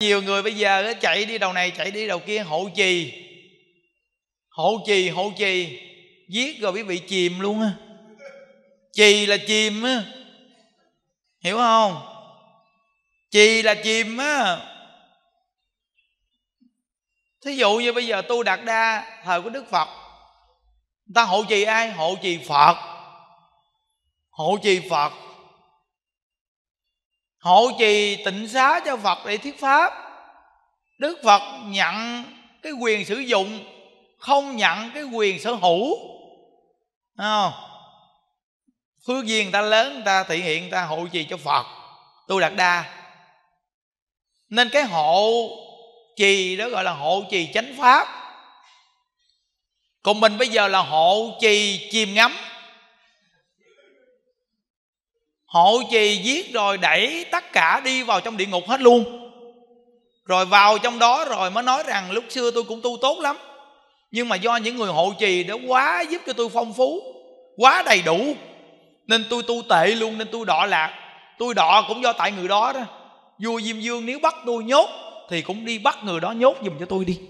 nhiều người bây giờ chạy đi đầu này, chạy đi đầu kia hộ trì. Hộ trì hộ trì. Giết rồi bị bị chìm luôn á. Trì là chìm á. Hiểu không? Trì là chìm á. Thí dụ như bây giờ tu đạt đa thời của đức phật. Người ta hộ trì ai? Hộ trì phật. Hộ trì phật hộ trì tịnh xá cho phật để thuyết pháp. Đức phật nhận cái quyền sử dụng, không nhận cái quyền sở hữu. Không? phước duyên ta lớn người ta thể hiện, ta hộ trì cho phật. Tu đạt đa. Nên cái hộ trì đó gọi là hộ trì chánh pháp. Còn mình bây giờ là hộ trì chìm ngắm hộ trì giết rồi đẩy tất cả đi vào trong địa ngục hết luôn. Rồi vào trong đó rồi mới nói rằng, lúc xưa tôi cũng tu tốt lắm, nhưng mà do những người hộ trì đó quá giúp cho tôi phong phú, quá đầy đủ, nên tôi tu tệ luôn, nên tôi đọa lạc. Tôi đọa cũng do tại người đó đó. Vua diêm dương nếu bắt tôi nhốt thì cũng đi bắt người đó nhốt giùm cho tôi đi.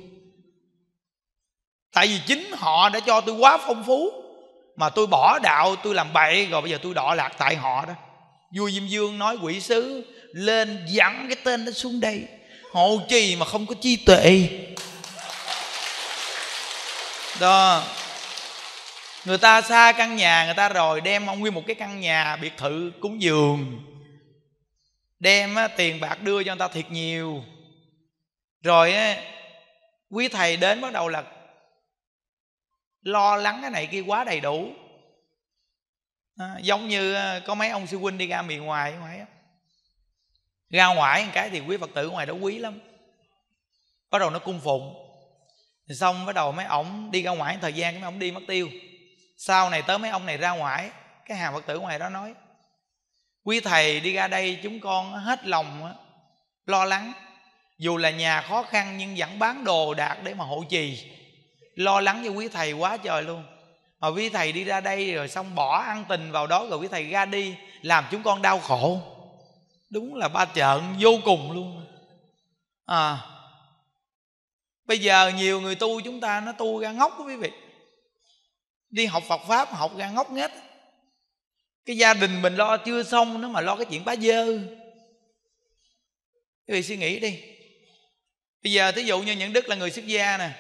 Tại vì chính họ đã cho tôi quá phong phú, mà tôi bỏ đạo, tôi làm bậy, rồi bây giờ tôi đọa lạc tại họ đó vua diêm dương nói quỷ sứ lên dẫn cái tên nó xuống đây. Hộ trì mà không có chi tuệ. Đó. Người ta xa căn nhà người ta rồi đem ông nguyên một cái căn nhà biệt thự cúng giường đem á, tiền bạc đưa cho người ta thiệt nhiều. Rồi á, quý thầy đến bắt đầu là lo lắng cái này kia quá đầy đủ à, giống như à, có mấy ông sư huynh đi ra miền ngoài ngoài á? Ra ngoài một cái thì quý phật tử ngoài đó quý lắm. Bắt đầu nó cung phụng. Xong bắt đầu mấy ổng đi ra ngoài thời gian mấy ổng đi mất tiêu. Sau này tới mấy ông này ra ngoài cái hàng phật tử ngoài đó nói quý thầy đi ra đây chúng con hết lòng lo lắng. Dù là nhà khó khăn nhưng vẫn bán đồ đạc để mà hộ trì. Lo lắng cho quý thầy quá trời luôn mà quý thầy đi ra đây rồi xong bỏ ăn tình vào đó rồi quý thầy ra đi, làm chúng con đau khổ. Đúng là ba trợn vô cùng luôn. À bây giờ nhiều người tu chúng ta, nó tu ra ngốc quý vị. Đi học phật pháp, học ra ngốc nghếch. Cái gia đình mình lo chưa xong, nó mà lo cái chuyện bá dơ. Quý vị suy nghĩ đi. Bây giờ thí dụ như những đức là người xuất gia nè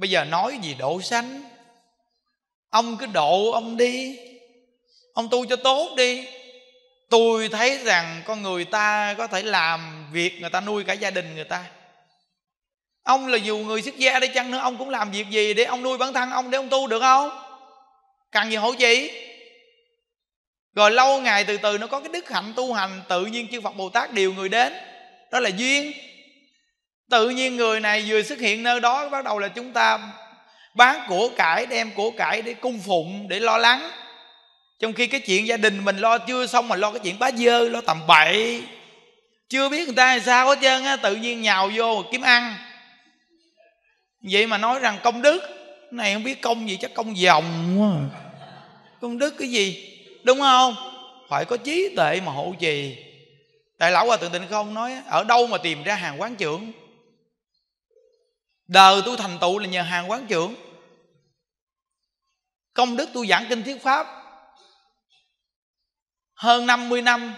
bây giờ nói gì độ sanh ông cứ độ ông đi. Ông tu cho tốt đi. Tôi thấy rằng con người ta có thể làm việc người ta nuôi cả gia đình người ta. Ông là dù người xuất gia đi chăng nữa, ông cũng làm việc gì để ông nuôi bản thân ông để ông tu được không? Cần gì hỗ trì rồi lâu ngày từ từ nó có cái đức hạnh tu hành, tự nhiên chư phật bồ tát điều người đến. Đó là duyên tự nhiên người này vừa xuất hiện nơi đó, bắt đầu là chúng ta bán của cải, đem của cải để cung phụng, để lo lắng. Trong khi cái chuyện gia đình mình lo chưa xong mà lo cái chuyện bá dơ, lo tầm bậy. Chưa biết người ta làm sao hết trơn á, tự nhiên nhào vô kiếm ăn. Vậy mà nói rằng công đức này không biết công gì, chắc công vòng quá. Công đức cái gì? Đúng không? Phải có trí tuệ mà hộ trì. Tại lão hòa thượng tịnh không nói, ở đâu mà tìm ra hàng quán trưởng? Đời tôi thành tựu là nhờ hàng quán trưởng. Công đức tôi giảng kinh thuyết pháp. Hơn 50 năm,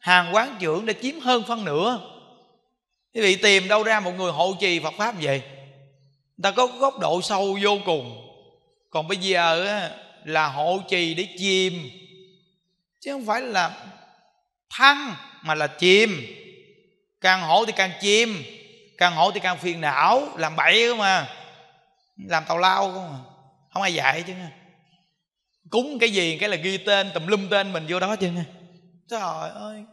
hàng quán trưởng đã chiếm hơn phân nửa. Quý vị tìm đâu ra một người hộ trì phật pháp vậy? Ta có góc độ sâu vô cùng. Còn bây giờ là hộ trì để chìm chứ không phải là thăng mà là chìm càng hộ thì càng chìm càng ngộ thì càng phiền não, làm bậy không mà. Làm tào lao không mà. Không ai dạy chứ. Cúng cái gì, cái là ghi tên, tùm lum tên mình vô đó chứ. Trời ơi.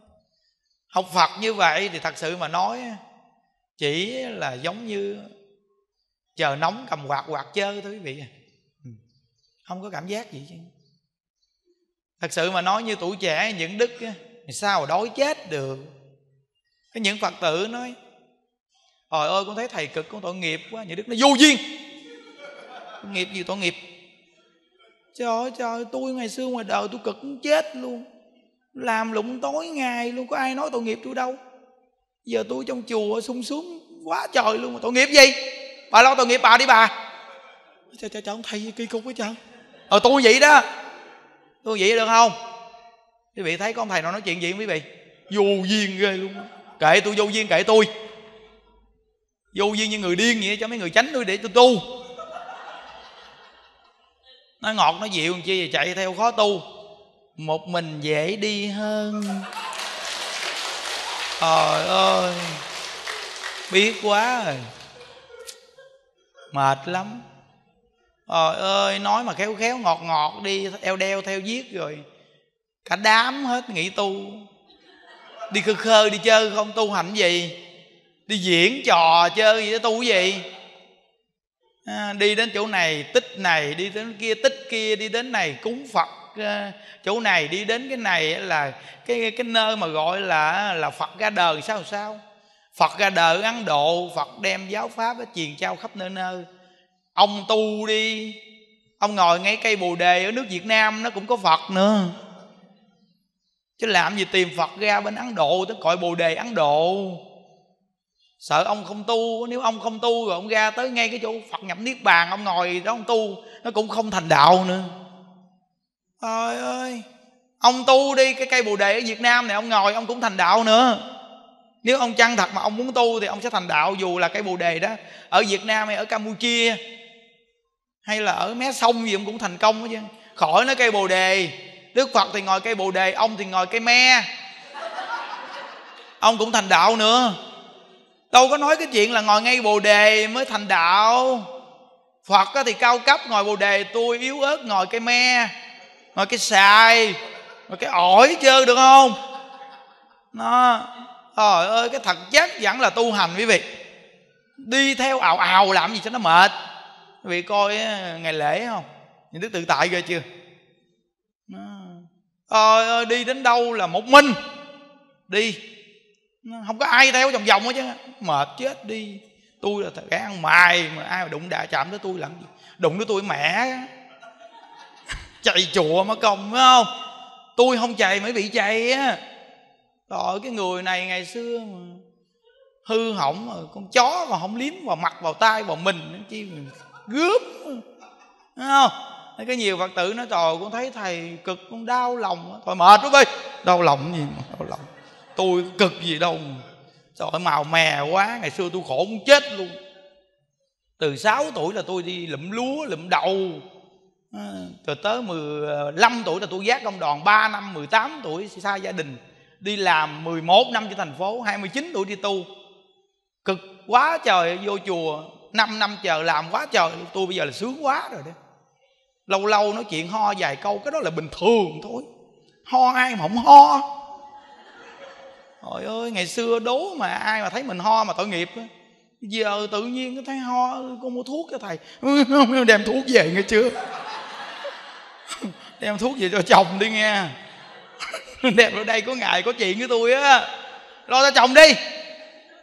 Học phật như vậy thì thật sự mà nói, chỉ là giống như chờ nóng cầm quạt quạt chơi thôi quý vị. Ừ. Không có cảm giác gì chứ. Thật sự mà nói như tuổi trẻ, những đức sao mà đói chết được. Cái những phật tử nói trời ơi con thấy thầy cực con tội nghiệp quá những đức nó vô duyên. Nghiệp gì tội nghiệp? Trời ơi trời tôi ngày xưa ngoài đời tôi cực chết luôn. Làm lụng tối ngày luôn có ai nói tội nghiệp tôi đâu. Giờ tôi trong chùa sung sướng quá trời luôn mà tội nghiệp gì? Bà lo tội nghiệp bà đi bà. Trời trời trời ông thầy kỳ cục quá trời. Ờ tôi vậy đó. Tôi vậy được không? Quý vị thấy có ông thầy nào nói chuyện gì không quý vị? Vô duyên ghê luôn. Kệ tôi vô duyên kệ tôi vô duyên như người điên vậy cho mấy người tránh tôi để tôi tu. Nói ngọt, nói dịu chi chạy theo khó tu. Một mình dễ đi hơn. Trời ơi. Biết quá rồi. Mệt lắm. Trời ơi, nói mà khéo khéo, ngọt ngọt đi, eo đeo theo viết rồi. Cả đám hết nghỉ tu. Đi khơi khơi đi chơi không tu hạnh gì đi diễn trò chơi gì đó tu gì? À, đi đến chỗ này tích này đi đến kia tích kia đi đến này cúng phật à, chỗ này đi đến cái này là cái cái nơi mà gọi là là phật ra đời sao sao? Phật ra đời ở ấn độ phật đem giáo pháp truyền trao khắp nơi nơi. Ông tu đi ông ngồi ngay cây bồ đề ở nước việt nam nó cũng có phật nữa. Chứ làm gì tìm phật ra bên ấn độ tới cõi bồ đề ấn độ sợ ông không tu, nếu ông không tu rồi ông ra tới ngay cái chỗ phật nhập niết bàn, ông ngồi đó ông tu, nó cũng không thành đạo nữa. Trời ơi, ông tu đi, cái cây bồ đề ở việt nam này ông ngồi, ông cũng thành đạo nữa. Nếu ông chăng thật mà ông muốn tu thì ông sẽ thành đạo, dù là cây bồ đề đó ở việt nam hay ở campuchia, hay là ở mé sông gì ông cũng thành công chứ khỏi nói cây bồ đề, đức phật thì ngồi cây bồ đề, ông thì ngồi cây me. Ông cũng thành đạo nữa đâu có nói cái chuyện là ngồi ngay bồ đề mới thành đạo. Phật thì cao cấp, ngồi bồ đề tôi yếu ớt, ngồi cây me, ngồi cái xài, ngồi cái ổi chơi được không? Nó, trời ơi, cái thật chất vẫn là tu hành quý vị. Đi theo ào ào làm gì cho nó mệt. Quý vị coi ngày lễ không? Những đức tự tại ghê chưa? Trời ơi, đi đến đâu là một mình. Đi không có ai theo vòng vòng hết chứ. Mệt chết đi. Tôi là kẻ ăn mài mà ai mà đụng đà chạm tới tôi làm gì? Đụng tới tôi mẹ. Chạy chùa mà công, phải không? Tôi không chạy mới bị chạy á. Rồi cái người này ngày xưa mà hư hỏng mà con chó mà không liếm vào mặt, vào tay vào mình chi gớm đúng không? Cái nhiều phật tử nói, trời, con thấy thầy cực, con đau lòng thôi mệt quá đi đau lòng gì mà đau lòng? Tôi cực gì đâu trời ơi màu mè quá ngày xưa tôi khổ muốn chết luôn. Từ 6 tuổi là tôi đi lụm lúa lụm đậu. À, rồi tới 15 tuổi là tôi giác công đoàn 3 năm 18 tuổi xa gia đình đi làm 11 năm cho thành phố 29 tuổi đi tu. Cực quá trời vô chùa 5 năm chờ làm quá trời tôi bây giờ là sướng quá rồi đó. Lâu lâu nói chuyện ho vài câu cái đó là bình thường thôi. Ho ai mà không ho trời ơi, ngày xưa đố mà, ai mà thấy mình ho mà tội nghiệp giờ tự nhiên cái thấy ho ừ, con mua thuốc cho thầy. Đem thuốc về nghe chưa? Đem thuốc về cho chồng đi nghe. Đem ở đây có ngày có chuyện với tôi á. Lo cho chồng đi.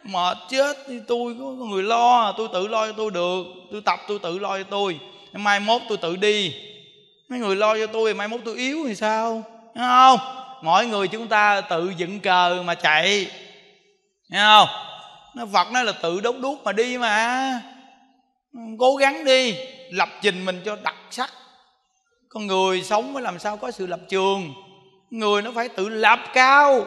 Mệt chết tôi có người lo, tôi tự lo cho tôi được. Tôi tập, tôi tự lo cho tôi. Mai mốt tôi tự đi. Mấy người lo cho tôi, mai mốt tôi yếu thì sao? Đúng không? Mọi người chúng ta tự dựng cờ mà chạy. Nghe không? Nó phật nói là tự đốt đuốc mà đi mà. Cố gắng đi, lập trình mình cho đặc sắc. Con người sống mới làm sao có sự lập trường? Người nó phải tự lập cao.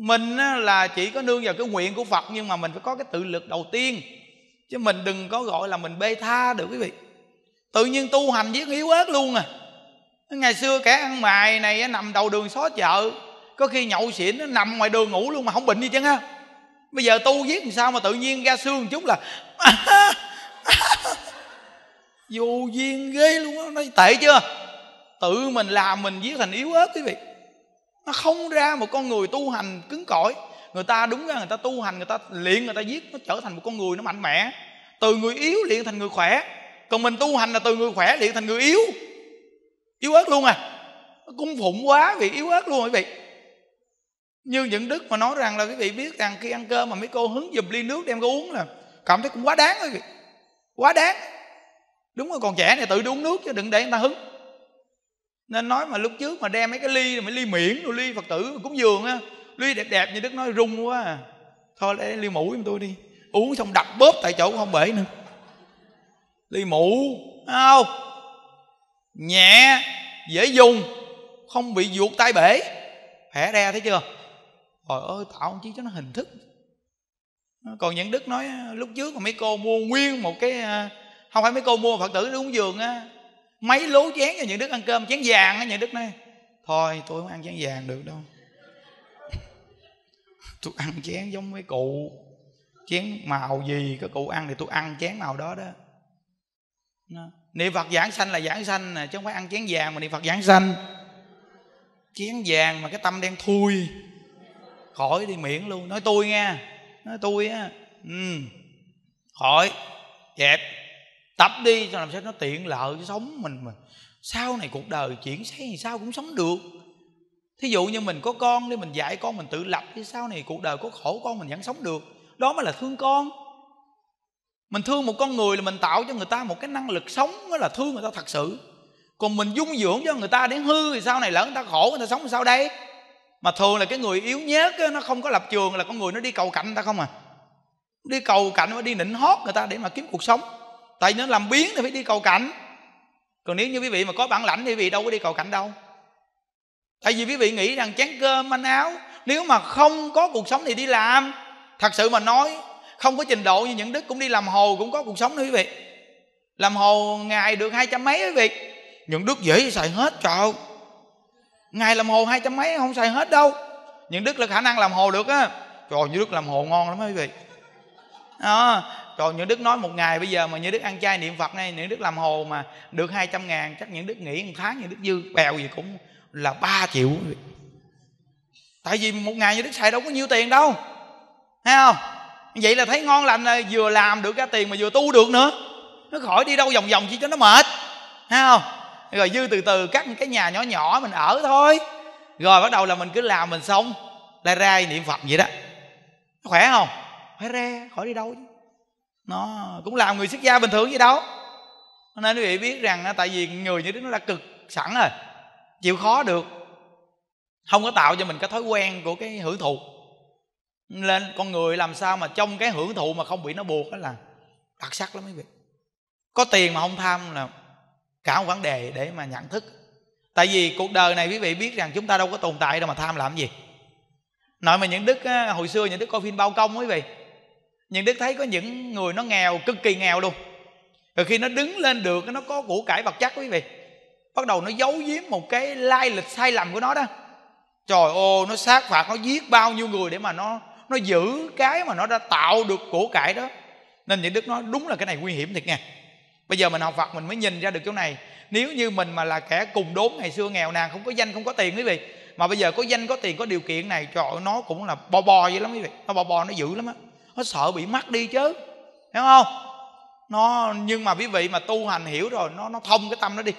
Mình là chỉ có nương vào cái nguyện của phật nhưng mà mình phải có cái tự lực đầu tiên. Chứ mình đừng có gọi là mình bê tha được quý vị. Tự nhiên tu hành với yếu ớt luôn à ngày xưa kẻ ăn mài này nằm đầu đường xó chợ. Có khi nhậu xỉn nó nằm ngoài đường ngủ luôn mà không bệnh gì chứ ha bây giờ tu giết làm sao mà tự nhiên ra xương chút là vô duyên ghê luôn á. Nó tệ chưa? Tự mình làm mình giết thành yếu ớt quý vị. Nó không ra một con người tu hành cứng cỏi. Người ta đúng ra người ta tu hành, người ta luyện, người ta giết, nó trở thành một con người nó mạnh mẽ. Từ người yếu luyện thành người khỏe. Còn mình tu hành là từ người khỏe luyện thành người yếu yếu ớt luôn à. Cung phụng quá vì yếu ớt luôn quý vị. Như những đức mà nói rằng là quý vị biết rằng khi ăn cơm mà mấy cô hứng giùm ly nước đem có uống là cảm thấy cũng quá đáng quý vị. Quá đáng. Đúng rồi, còn trẻ này tự đi uống nước chứ đừng để người ta hứng. Nên nói mà lúc trước mà đem mấy cái ly, mấy ly miễn rồi ly phật tử cúng dường á, ly đẹp đẹp như đức nói rung quá à. thôi lấy ly mũ giùm tôi đi. Uống xong đập bóp tại chỗ không bể nữa. Ly mũ. Không? Nhẹ, dễ dùng, không bị ruột tay bể. Khỏe ra thấy chưa? Trời ơi, tạo ông chi cho nó hình thức. Còn những đức nói, lúc trước mà mấy cô mua nguyên một cái à, không phải mấy cô mua phật tử đi uống giường á, mấy lố chén cho những đức ăn cơm, chén vàng á những đức nói, thôi, tôi không ăn chén vàng được đâu. Tôi ăn chén giống mấy cụ, chén màu gì các cụ ăn thì tôi ăn chén màu đó đó niệm phật giảng sanh là giảng sanh nè, chứ không phải ăn chén vàng mà niệm phật giảng sanh. Chén vàng mà cái tâm đen thui, khỏi đi miệng luôn. Nói tôi nghe, nói tôi á ừ khỏi, dẹp, tập đi, cho làm sao nó tiện lợi cho sống mình mà. Sau này cuộc đời chuyển thế thì sao cũng sống được. Thí dụ như mình có con đi, mình dạy con mình tự lập thì sau này cuộc đời có khổ con mình vẫn sống được. Đó mới là thương con mình thương một con người là mình tạo cho người ta một cái năng lực sống mới là thương người ta thật sự. Còn mình dung dưỡng cho người ta đến hư thì sau này lỡ người ta khổ, người ta sống sao đây? Mà thường là cái người yếu nhớt nó không có lập trường là con người nó đi cầu cạnh người ta không à. Đi cầu cạnh và đi nịnh hót người ta để mà kiếm cuộc sống. Tại nó làm biến thì phải đi cầu cạnh còn nếu như quý vị mà có bản lãnh thì quý vị đâu có đi cầu cạnh đâu. Tại vì quý vị nghĩ rằng chén cơm, manh áo, nếu mà không có cuộc sống thì đi làm. Thật sự mà nói không có trình độ như những đức cũng đi làm hồ cũng có cuộc sống nữa quý vị. Làm hồ ngày được hai trăm mấy quý vị. Những đức dễ xài hết trời ngày làm hồ hai trăm mấy không xài hết đâu. Những đức là khả năng làm hồ được á. Trời như đức làm hồ ngon lắm quý vị. À, trời những đức nói một ngày bây giờ mà như đức ăn chay niệm phật này những đức làm hồ mà được hai trăm ngàn chắc những đức nghỉ một tháng những đức dư bèo gì cũng là 3 triệu tại vì một ngày như đức xài đâu có nhiêu tiền đâu. Thấy không? Vậy là thấy ngon lành là vừa làm được ra tiền mà vừa tu được nữa. Nó khỏi đi đâu vòng vòng chi cho nó mệt. Thấy không? Rồi dư từ từ cắt cái nhà nhỏ nhỏ mình ở thôi. Rồi bắt đầu là mình cứ làm mình xong. La ra niệm phật vậy đó. Khỏe không? Khỏe ra, khỏi đi đâu nó cũng làm người xuất gia bình thường gì đâu. Nên quý vị biết rằng tại vì người như thế nó đã cực sẵn rồi. Chịu khó được. Không có tạo cho mình cái thói quen của cái hưởng thụ lên con người làm sao mà trong cái hưởng thụ mà không bị nó buộc đó là đặc sắc lắm mấy vị. Có tiền mà không tham là cả một vấn đề để mà nhận thức. Tại vì cuộc đời này quý vị biết rằng chúng ta đâu có tồn tại đâu mà tham làm gì. Nội mà những đức hồi xưa những đức coi phim bao công quý vị. Những đức thấy có những người nó nghèo, cực kỳ nghèo luôn. Rồi khi nó đứng lên được, nó có củ cải vật chất quý vị. Bắt đầu nó giấu giếm một cái lai lịch sai lầm của nó đó. Trời ơi, nó sát phạt, nó giết bao nhiêu người để mà nó nó giữ cái mà nó đã tạo được của cải đó. Nên những đức nói đúng là cái này nguy hiểm thiệt nha. Bây giờ mình học phật mình mới nhìn ra được chỗ này. Nếu như mình mà là kẻ cùng đốn ngày xưa nghèo nàn không có danh không có tiền quý vị mà bây giờ có danh có tiền có điều kiện này trời ơi, nó cũng là bò bò vậy lắm quý vị. Nó bò bò nó dữ lắm á. Nó sợ bị mất đi chứ. Hiểu không? Nó nhưng mà quý vị mà tu hành hiểu rồi nó nó thông cái tâm nó đi.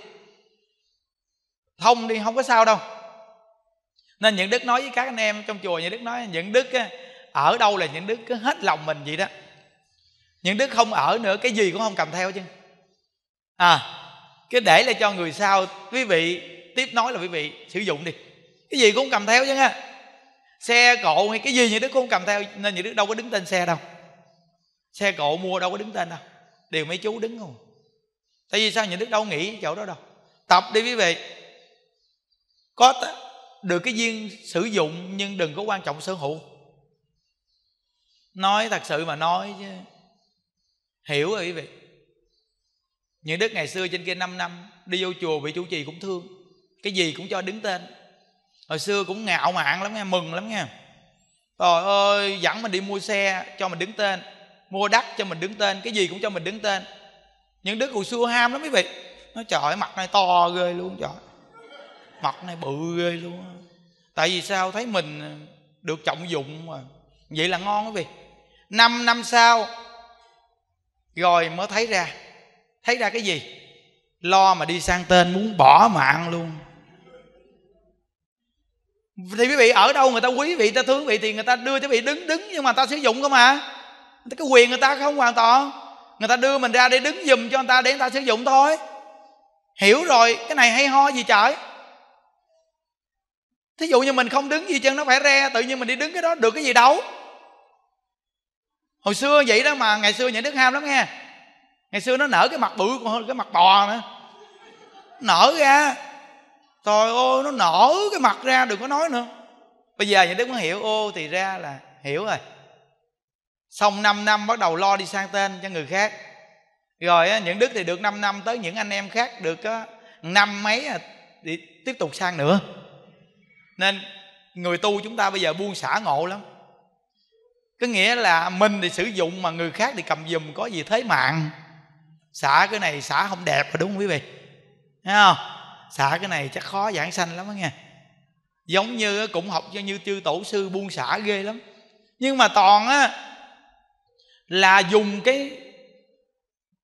Thông đi không có sao đâu. Nên những đức nói với các anh em trong chùa những đức nói những đức ở đâu là những đứa cứ hết lòng mình vậy đó. Những đứa không ở nữa, cái gì cũng không cầm theo chứ. À cái để lại cho người sau, quý vị tiếp nói là quý vị sử dụng đi. Cái gì cũng cầm theo chứ ha. Xe cộ hay cái gì, những đứa cũng cầm theo, nên những đứa đâu có đứng tên xe đâu. Xe cộ mua đâu có đứng tên đâu. Đều mấy chú đứng không. Tại vì sao? Những đứa đâu nghĩ chỗ đó đâu. Tập đi quý vị. Có được cái duyên sử dụng, nhưng đừng có quan trọng sở hữu nói, thật sự mà nói chứ. Hiểu rồi quý vị. Những đức ngày xưa trên kia 5 năm, đi vô chùa bị chủ trì cũng thương. Cái gì cũng cho đứng tên. Hồi xưa cũng ngạo mạn lắm nghe, mừng lắm nghe. Trời ơi, dẫn mình đi mua xe cho mình đứng tên. Mua đất cho mình đứng tên, cái gì cũng cho mình đứng tên. Những đức hồi xưa ham lắm quý vị. Nó trời mặt này to ghê luôn, trời. Mặt này bự ghê luôn tại vì sao? Thấy mình được trọng dụng mà. Vậy là ngon quý vị năm năm sau, rồi mới thấy ra. Thấy ra cái gì? Lo mà đi sang tên, muốn bỏ mạng luôn. Thì quý vị, ở đâu người ta quý vị ta thương quý vị thì người ta đưa cho quý vị đứng đứng nhưng mà ta sử dụng cơ mà. Cái quyền người ta không hoàn toàn. Người ta đưa mình ra để đứng giùm cho người ta, để người ta sử dụng thôi. Hiểu rồi, cái này hay ho gì trời? Thí dụ như mình không đứng gì chân nó phải re, tự nhiên mình đi đứng cái đó, được cái gì đâu? Hồi xưa vậy đó mà, ngày xưa nhà đức ham lắm nghe. Ngày xưa nó nở cái mặt bự còn hơn cái mặt bò nữa. Nở ra. Trời ơi, nó nở cái mặt ra, đừng có nói nữa. Bây giờ nhà đức mới hiểu, ô, thì ra là hiểu rồi. Xong 5 năm bắt đầu lo đi sang tên cho người khác. Rồi những đức thì được 5 năm tới những anh em khác được năm mấy à, thì tiếp tục sang nữa. Nên người tu chúng ta bây giờ buông xả ngộ lắm có nghĩa là mình thì sử dụng mà người khác thì cầm dùm có gì thế mạng? Xả cái này xả không đẹp rồi, đúng không quý vị? Thấy không? Xả cái này chắc khó giảng sanh lắm đó nghe. Giống như cũng học cho như chư tổ sư buông xả ghê lắm. Nhưng mà toàn á, là dùng cái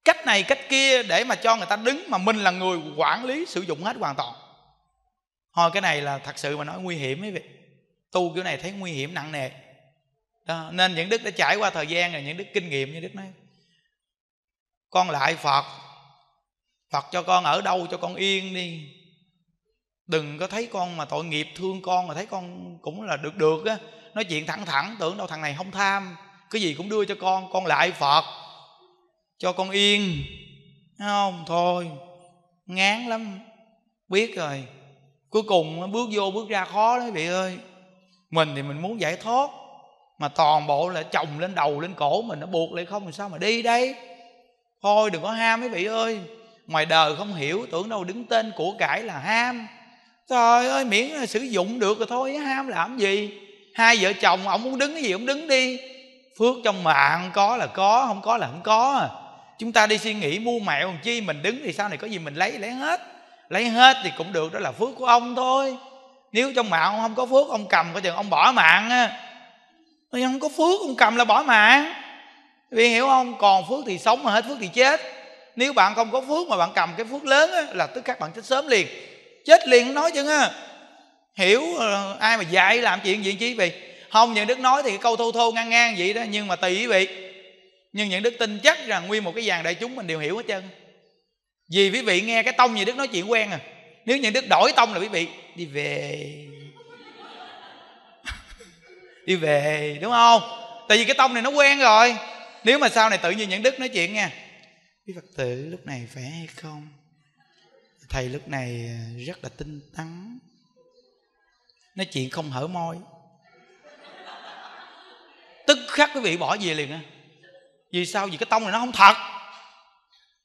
cách này, cách kia để mà cho người ta đứng mà mình là người quản lý sử dụng hết hoàn toàn. Thôi, cái này là thật sự mà nói nguy hiểm ấy vị. Tu kiểu này thấy nguy hiểm, nặng nề đó. nên những đức đã trải qua thời gian rồi, những đức kinh nghiệm như đức nói. Con lại phật. Phật cho con ở đâu cho con yên đi. Đừng có thấy con mà tội nghiệp thương con mà thấy con cũng là được được á. Nói chuyện thẳng thẳng, tưởng đâu thằng này không tham. Cái gì cũng đưa cho con con lại phật. Cho con yên. Thấy không? Thôi, ngán lắm. Biết rồi. Cuối cùng bước vô, bước ra khó đó quý vị ơi. Mình thì mình muốn giải thoát mà toàn bộ là chồng lên đầu lên cổ mình, nó buộc lại không làm sao mà đi đây? Thôi đừng có ham mấy vị ơi. Ngoài đời không hiểu, tưởng đâu đứng tên của cải là ham. Trời ơi, miễn là sử dụng được rồi thôi ham làm gì? Hai vợ chồng, ông muốn đứng cái gì ông đứng đi. Phước trong mạng, có là có, không có là không có. Chúng ta đi suy nghĩ, mua mẹo làm chi mình đứng thì sau này có gì mình lấy lấy hết. Lấy hết thì cũng được, đó là phước của ông thôi. Nếu trong mạng ông không có phước, ông cầm coi chừng ông bỏ mạng á tôi không có phước ông cầm là bỏ mạng vì hiểu không? Còn phước thì sống mà hết phước thì chết. Nếu bạn không có phước mà bạn cầm cái phước lớn á, là tức các bạn chết sớm liền. Chết liền không nói chứ á hiểu ờ, ai mà dạy làm chuyện gì chứ vì không những đức nói thì câu thô thô ngang ngang vậy đó nhưng mà tùy quý vị. Nhưng những đức tin chắc rằng nguyên một cái dàn đại chúng mình đều hiểu hết trơn. Vì quý vị nghe cái tông gì đức nói chuyện quen à. Nếu những đức đổi tông là quý vị đi về đi về, đúng không? Tại vì cái tông này nó quen rồi. Nếu mà sau này tự nhiên những đức nói chuyện nha. Quý phật tử, lúc này khỏe hay không? Thầy lúc này à, rất là tinh tấn. Nói chuyện không hở môi. Tức khắc quý vị bỏ về liền á. Vì sao? Vì cái tông này nó không thật.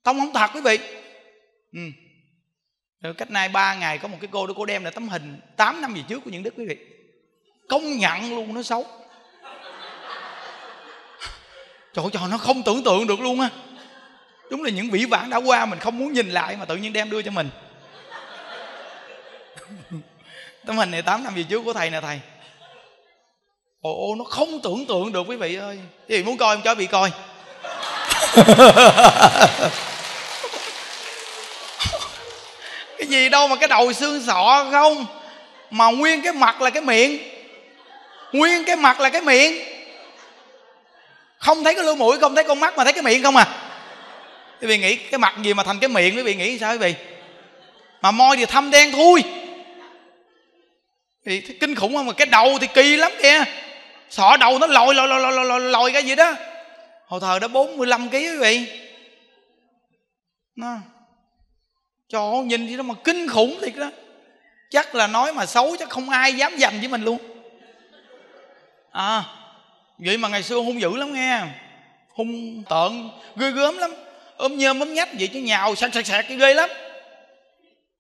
Tông không thật quý vị. Ừ. Rồi cách nay ba ngày có một cái cô đó cô đem lại tấm hình 8 năm về trước của những đức quý vị công nhận luôn, nó xấu. Trời trời nó không tưởng tượng được luôn á. Đúng là những vĩ vãng đã qua, mình không muốn nhìn lại mà tự nhiên đem đưa cho mình. Tấm hình này 8 năm về trước của thầy nè thầy. Ồ nó không tưởng tượng được, quý vị ơi. Quý vị muốn coi không cho bị coi. Cái gì đâu mà cái đầu xương sọ không? Mà nguyên cái mặt là cái miệng nguyên cái mặt là cái miệng. Không thấy cái lỗ mũi không thấy con mắt mà thấy cái miệng không à? Quý vị nghĩ cái mặt gì mà thành cái miệng quý vị nghĩ sao quý vị? Mà môi thì thâm đen thui. Thì kinh khủng không? Mà cái đầu thì kỳ lắm kìa. Sọ đầu nó lòi lòi lòi lòi lòi, cái gì đó. Hồi thời đó 45 kg quý vị. Nó cho nhìn gì đó mà kinh khủng thiệt đó. Chắc là nói mà xấu chắc không ai dám dành với mình luôn à vậy mà ngày xưa hung dữ lắm nghe. Hung tợn ghê gớm lắm. Ôm nhơm ôm nhách vậy chứ nhào sạc sạc sạc cái ghê lắm.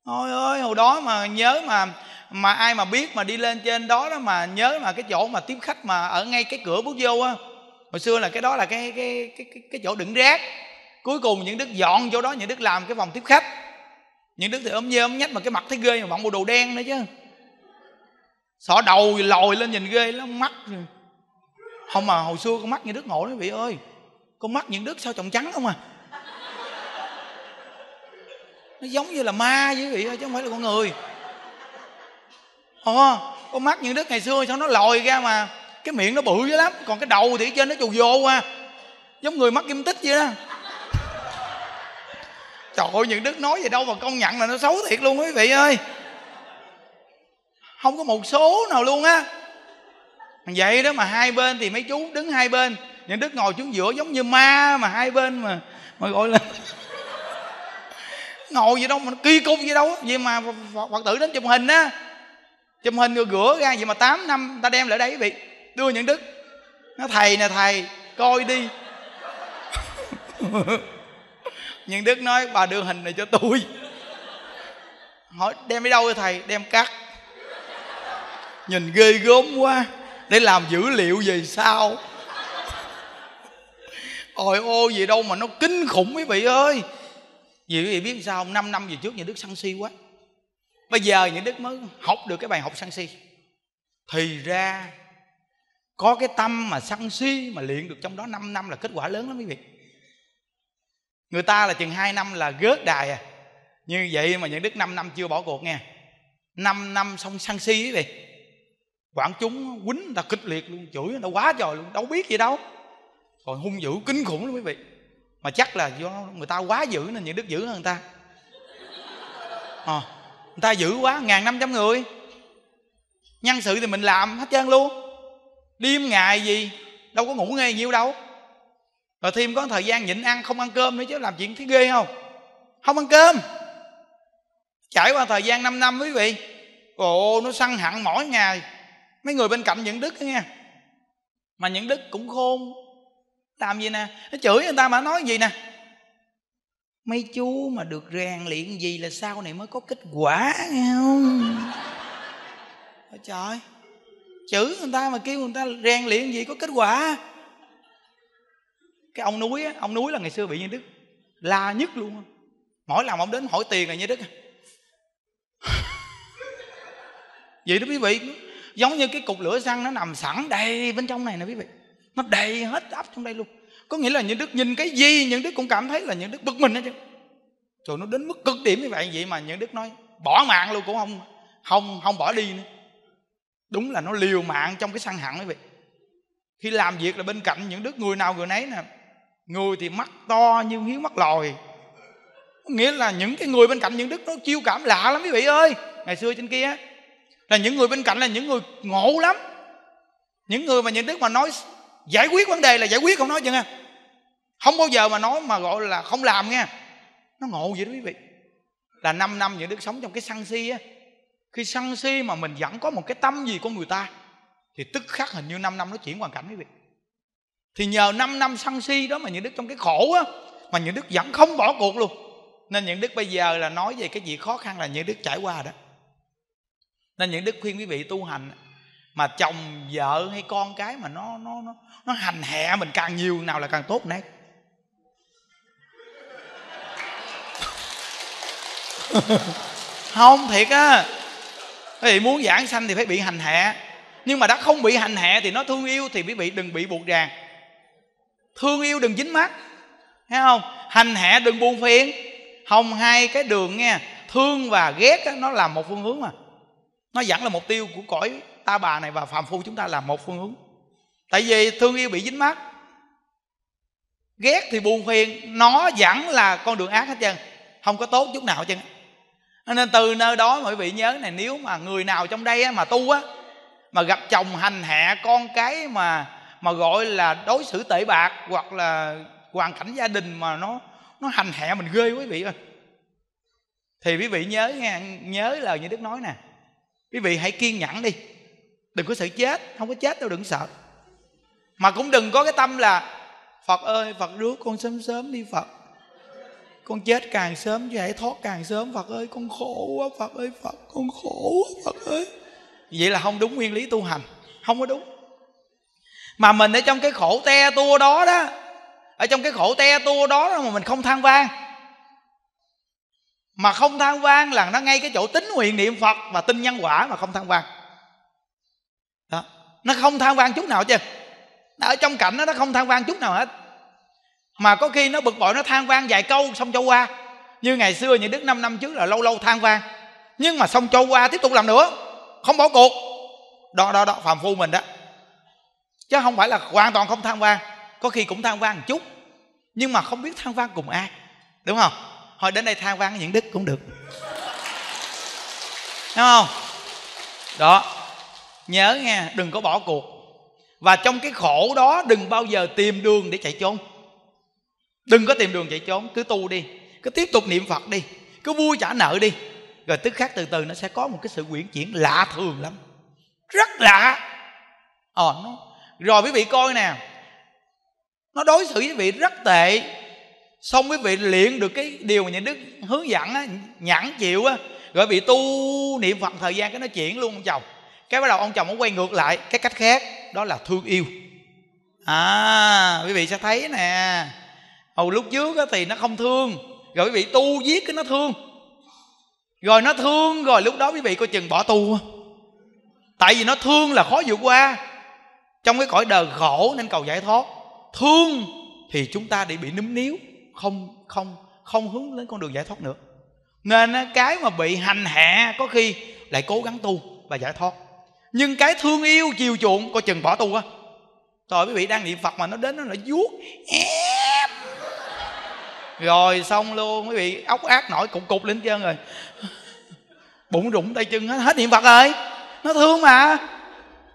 Thôi ơi hồi đó mà nhớ mà mà ai mà biết mà đi lên trên đó đó mà nhớ mà cái chỗ mà tiếp khách mà ở ngay cái cửa bước vô á. Hồi xưa là cái đó là cái cái cái cái, cái chỗ đựng rác. Cuối cùng những đức dọn chỗ đó những đức làm cái phòng tiếp khách. Những đức thì ốm nhơ ốm nhách mà cái mặt thấy ghê mà mặc bộ đồ đen nữa chứ sọ đầu lòi lên nhìn ghê lắm mắt không mà hồi xưa con mắt như đức ngộ đó vị ơi. Con mắt những đức sao trồng trắng không à? Nó giống như là ma với vị ơi chứ không phải là con người. Ồ, con mắt những đức ngày xưa sao nó lòi ra mà cái miệng nó bự dữ lắm còn cái đầu thì trên nó chù vô qua à. giống người mắc kim tích vậy đó. Trời ơi những đức nói gì đâu mà công nhận là nó xấu thiệt luôn quý vị ơi không có một số nào luôn á. Vậy đó mà hai bên thì mấy chú đứng hai bên. Những đức ngồi xuống giữa giống như ma mà hai bên mà mà gọi là ngồi gì đâu mà kỳ cục gì đâu vậy mà phật tử đến chụp hình á. Chụp hình rồi gửa ra vậy mà 8 năm, ta đem lại đây quý vị. Đưa những đức nó thầy nè, thầy, coi đi. Nhưng đức nói, bà đưa hình này cho tôi. Hỏi, đem đi đâu thầy? Đem cắt nhìn ghê gớm quá. Để làm dữ liệu về sau ôi ô gì đâu mà nó kinh khủng quý vị ơi. Vì quý vị biết sao năm năm về trước nhà đức săn si quá. Bây giờ những đức mới học được cái bài học săn si. Thì ra, có cái tâm mà săn si mà luyện được trong đó 5 năm là kết quả lớn lắm quý vị. Người ta là chừng 2 năm là gớt đài à. Như vậy mà những đức 5 năm chưa bỏ cuộc nghe. 5 năm xong săn si quý vị quảng chúng quýnh người ta kịch liệt luôn. Chửi người ta quá trời luôn. Đâu biết gì đâu. Còn hung dữ kinh khủng lắm quý vị. Mà chắc là do người ta quá dữ nên những đức dữ hơn người ta. À, người ta dữ quá ngàn năm trăm người. Nhân sự thì mình làm hết trơn luôn. Đêm ngày gì đâu có ngủ nghe nhiêu đâu. Rồi thêm có thời gian nhịn ăn không ăn cơm nữa chứ làm chuyện thấy ghê không? Không ăn cơm. Trải qua thời gian 5 năm quý vị. Ồ nó săn hẳn mỗi ngày mấy người bên cạnh những đức nghe. Mà những đức cũng khôn. Làm gì nè? Nó chửi người ta mà nói gì nè? Mấy chú mà được rèn luyện gì là sau này mới có kết quả, nghe không? Ôi trời. Chửi người ta mà kêu người ta rèn luyện gì có kết quả? Cái ông núi á, ông núi là ngày xưa bị như đức. La nhất luôn mỗi lần ông đến hỏi tiền là như đức. Vậy đó quý vị giống như cái cục lửa xăng nó nằm sẵn đầy bên trong này nè quý vị. Nó đầy hết ấp trong đây luôn. Có nghĩa là những đức nhìn cái gì, những đức cũng cảm thấy là những đức bực mình hết chứ rồi nó đến mức cực điểm như vậy vậy mà những đức nói, bỏ mạng luôn cũng không không không bỏ đi nữa. Đúng là nó liều mạng trong cái săn hẳn quý vị. Khi làm việc là bên cạnh những đức người nào người nấy nè, người thì mắt to như hiếu mắt lòi. Nghĩa là những cái người bên cạnh những đức nó chiêu cảm lạ lắm quý vị ơi. Ngày xưa trên kia là những người bên cạnh là những người ngộ lắm. Những người mà những đức mà nói giải quyết vấn đề là giải quyết không nói chưa nghe, à. không bao giờ mà nói mà gọi là không làm nghe, nó ngộ vậy đó quý vị. Là 5 năm những đức sống trong cái sân si á. Khi sân si mà mình vẫn có một cái tâm gì của người ta thì tức khắc hình như 5 năm nó chuyển hoàn cảnh quý vị. Thì nhờ 5 năm sân si đó mà những đức trong cái khổ á mà những đức vẫn không bỏ cuộc luôn. Nên những đức bây giờ là nói về cái gì khó khăn là những đức trải qua đó nên những đức khuyên quý vị tu hành mà chồng vợ hay con cái mà nó nó nó nó hành hạ mình càng nhiều nào là càng tốt nấy không thiệt á. Quý vị muốn giảng sanh thì phải bị hành hạ. Nhưng mà đã không bị hành hạ thì nó thương yêu thì quý vị đừng bị buộc ràng. Thương yêu đừng dính mắt thấy không? Hành hạ đừng buồn phiền. Không hai cái đường nghe thương và ghét đó, nó là một phương hướng mà nó vẫn là mục tiêu của cõi ta bà này và phàm phu chúng ta là một phương hướng. Tại vì thương yêu bị dính mắt ghét thì buồn phiền, nó vẫn là con đường ác hết trơn. Không có tốt chút nào hết trơn. Nên từ nơi đó mọi vị nhớ này, nếu mà người nào trong đây mà tu á, mà gặp chồng hành hạ con cái mà mà gọi là đối xử tệ bạc hoặc là hoàn cảnh gia đình mà nó nó hành hạ mình ghê quý vị ơi. Thì quý vị nhớ nghe, nhớ lời như đức nói nè quý vị hãy kiên nhẫn đi. Đừng có sợ chết, không có chết đâu, đừng sợ. Mà cũng đừng có cái tâm là, phật ơi, phật rước con sớm sớm đi phật. Con chết càng sớm giải thoát càng sớm. Phật ơi, con khổ quá, phật ơi, phật, con khổ quá, phật ơi. Vậy là không đúng nguyên lý tu hành. Không có đúng. Mà mình ở trong cái khổ te tua đó đó, ở trong cái khổ te tua đó mà mình không than vang mà không than vang là nó ngay cái chỗ tính nguyện niệm phật và tin nhân quả mà không than vang. Đó. Nó không than vang chút nào chứ. Ở trong cảnh đó, nó không than vang chút nào hết. Mà có khi nó bực bội nó than vang vài câu xong cho qua. Như ngày xưa những đức năm năm trước là lâu lâu than vang. Nhưng mà xong cho qua tiếp tục làm nữa. Không bỏ cuộc. Đó đó đó phàm phu mình đó. Chứ không phải là hoàn toàn không than vang. Có khi cũng than vang một chút. Nhưng mà không biết than vang cùng ai. Đúng không? Thôi đến đây than vang những đức cũng được. Đúng không? Đó. Nhớ nha đừng có bỏ cuộc. Và trong cái khổ đó, đừng bao giờ tìm đường để chạy trốn. Đừng có tìm đường chạy trốn, cứ tu đi. Cứ tiếp tục niệm phật đi. Cứ vui trả nợ đi. Rồi tức khắc từ từ nó sẽ có một cái sự quyển chuyển lạ thường lắm. Rất lạ. Ờ nó. Rồi quý vị coi nè. Nó đối xử với quý vị rất tệ xong quý vị luyện được cái điều mà nhà đức hướng dẫn á nhẫn chịu á rồi bị tu niệm phật thời gian cái nó chuyển luôn ông chồng. Cái bắt đầu ông chồng ông quay ngược lại cái cách khác đó là thương yêu. À quý vị sẽ thấy nè hồi lúc trước á, thì nó không thương rồi quý vị tu giết cái nó thương. Rồi nó thương rồi lúc đó quý vị coi chừng bỏ tu tại vì nó thương là khó vượt qua. Trong cái cõi đời khổ nên cầu giải thoát. Thương thì chúng ta để bị núm níu không không không hướng đến con đường giải thoát nữa. Nên cái mà bị hành hạ có khi lại cố gắng tu và giải thoát. Nhưng cái thương yêu chiều chuộng coi chừng bỏ tu á. Rồi quý vị đang niệm phật mà nó đến nó lại vuốt em rồi xong luôn, quý vị ốc ác nổi cục cục lên trơn rồi. Bụng rụng tay chân hết hết niệm phật rồi. Nó thương mà.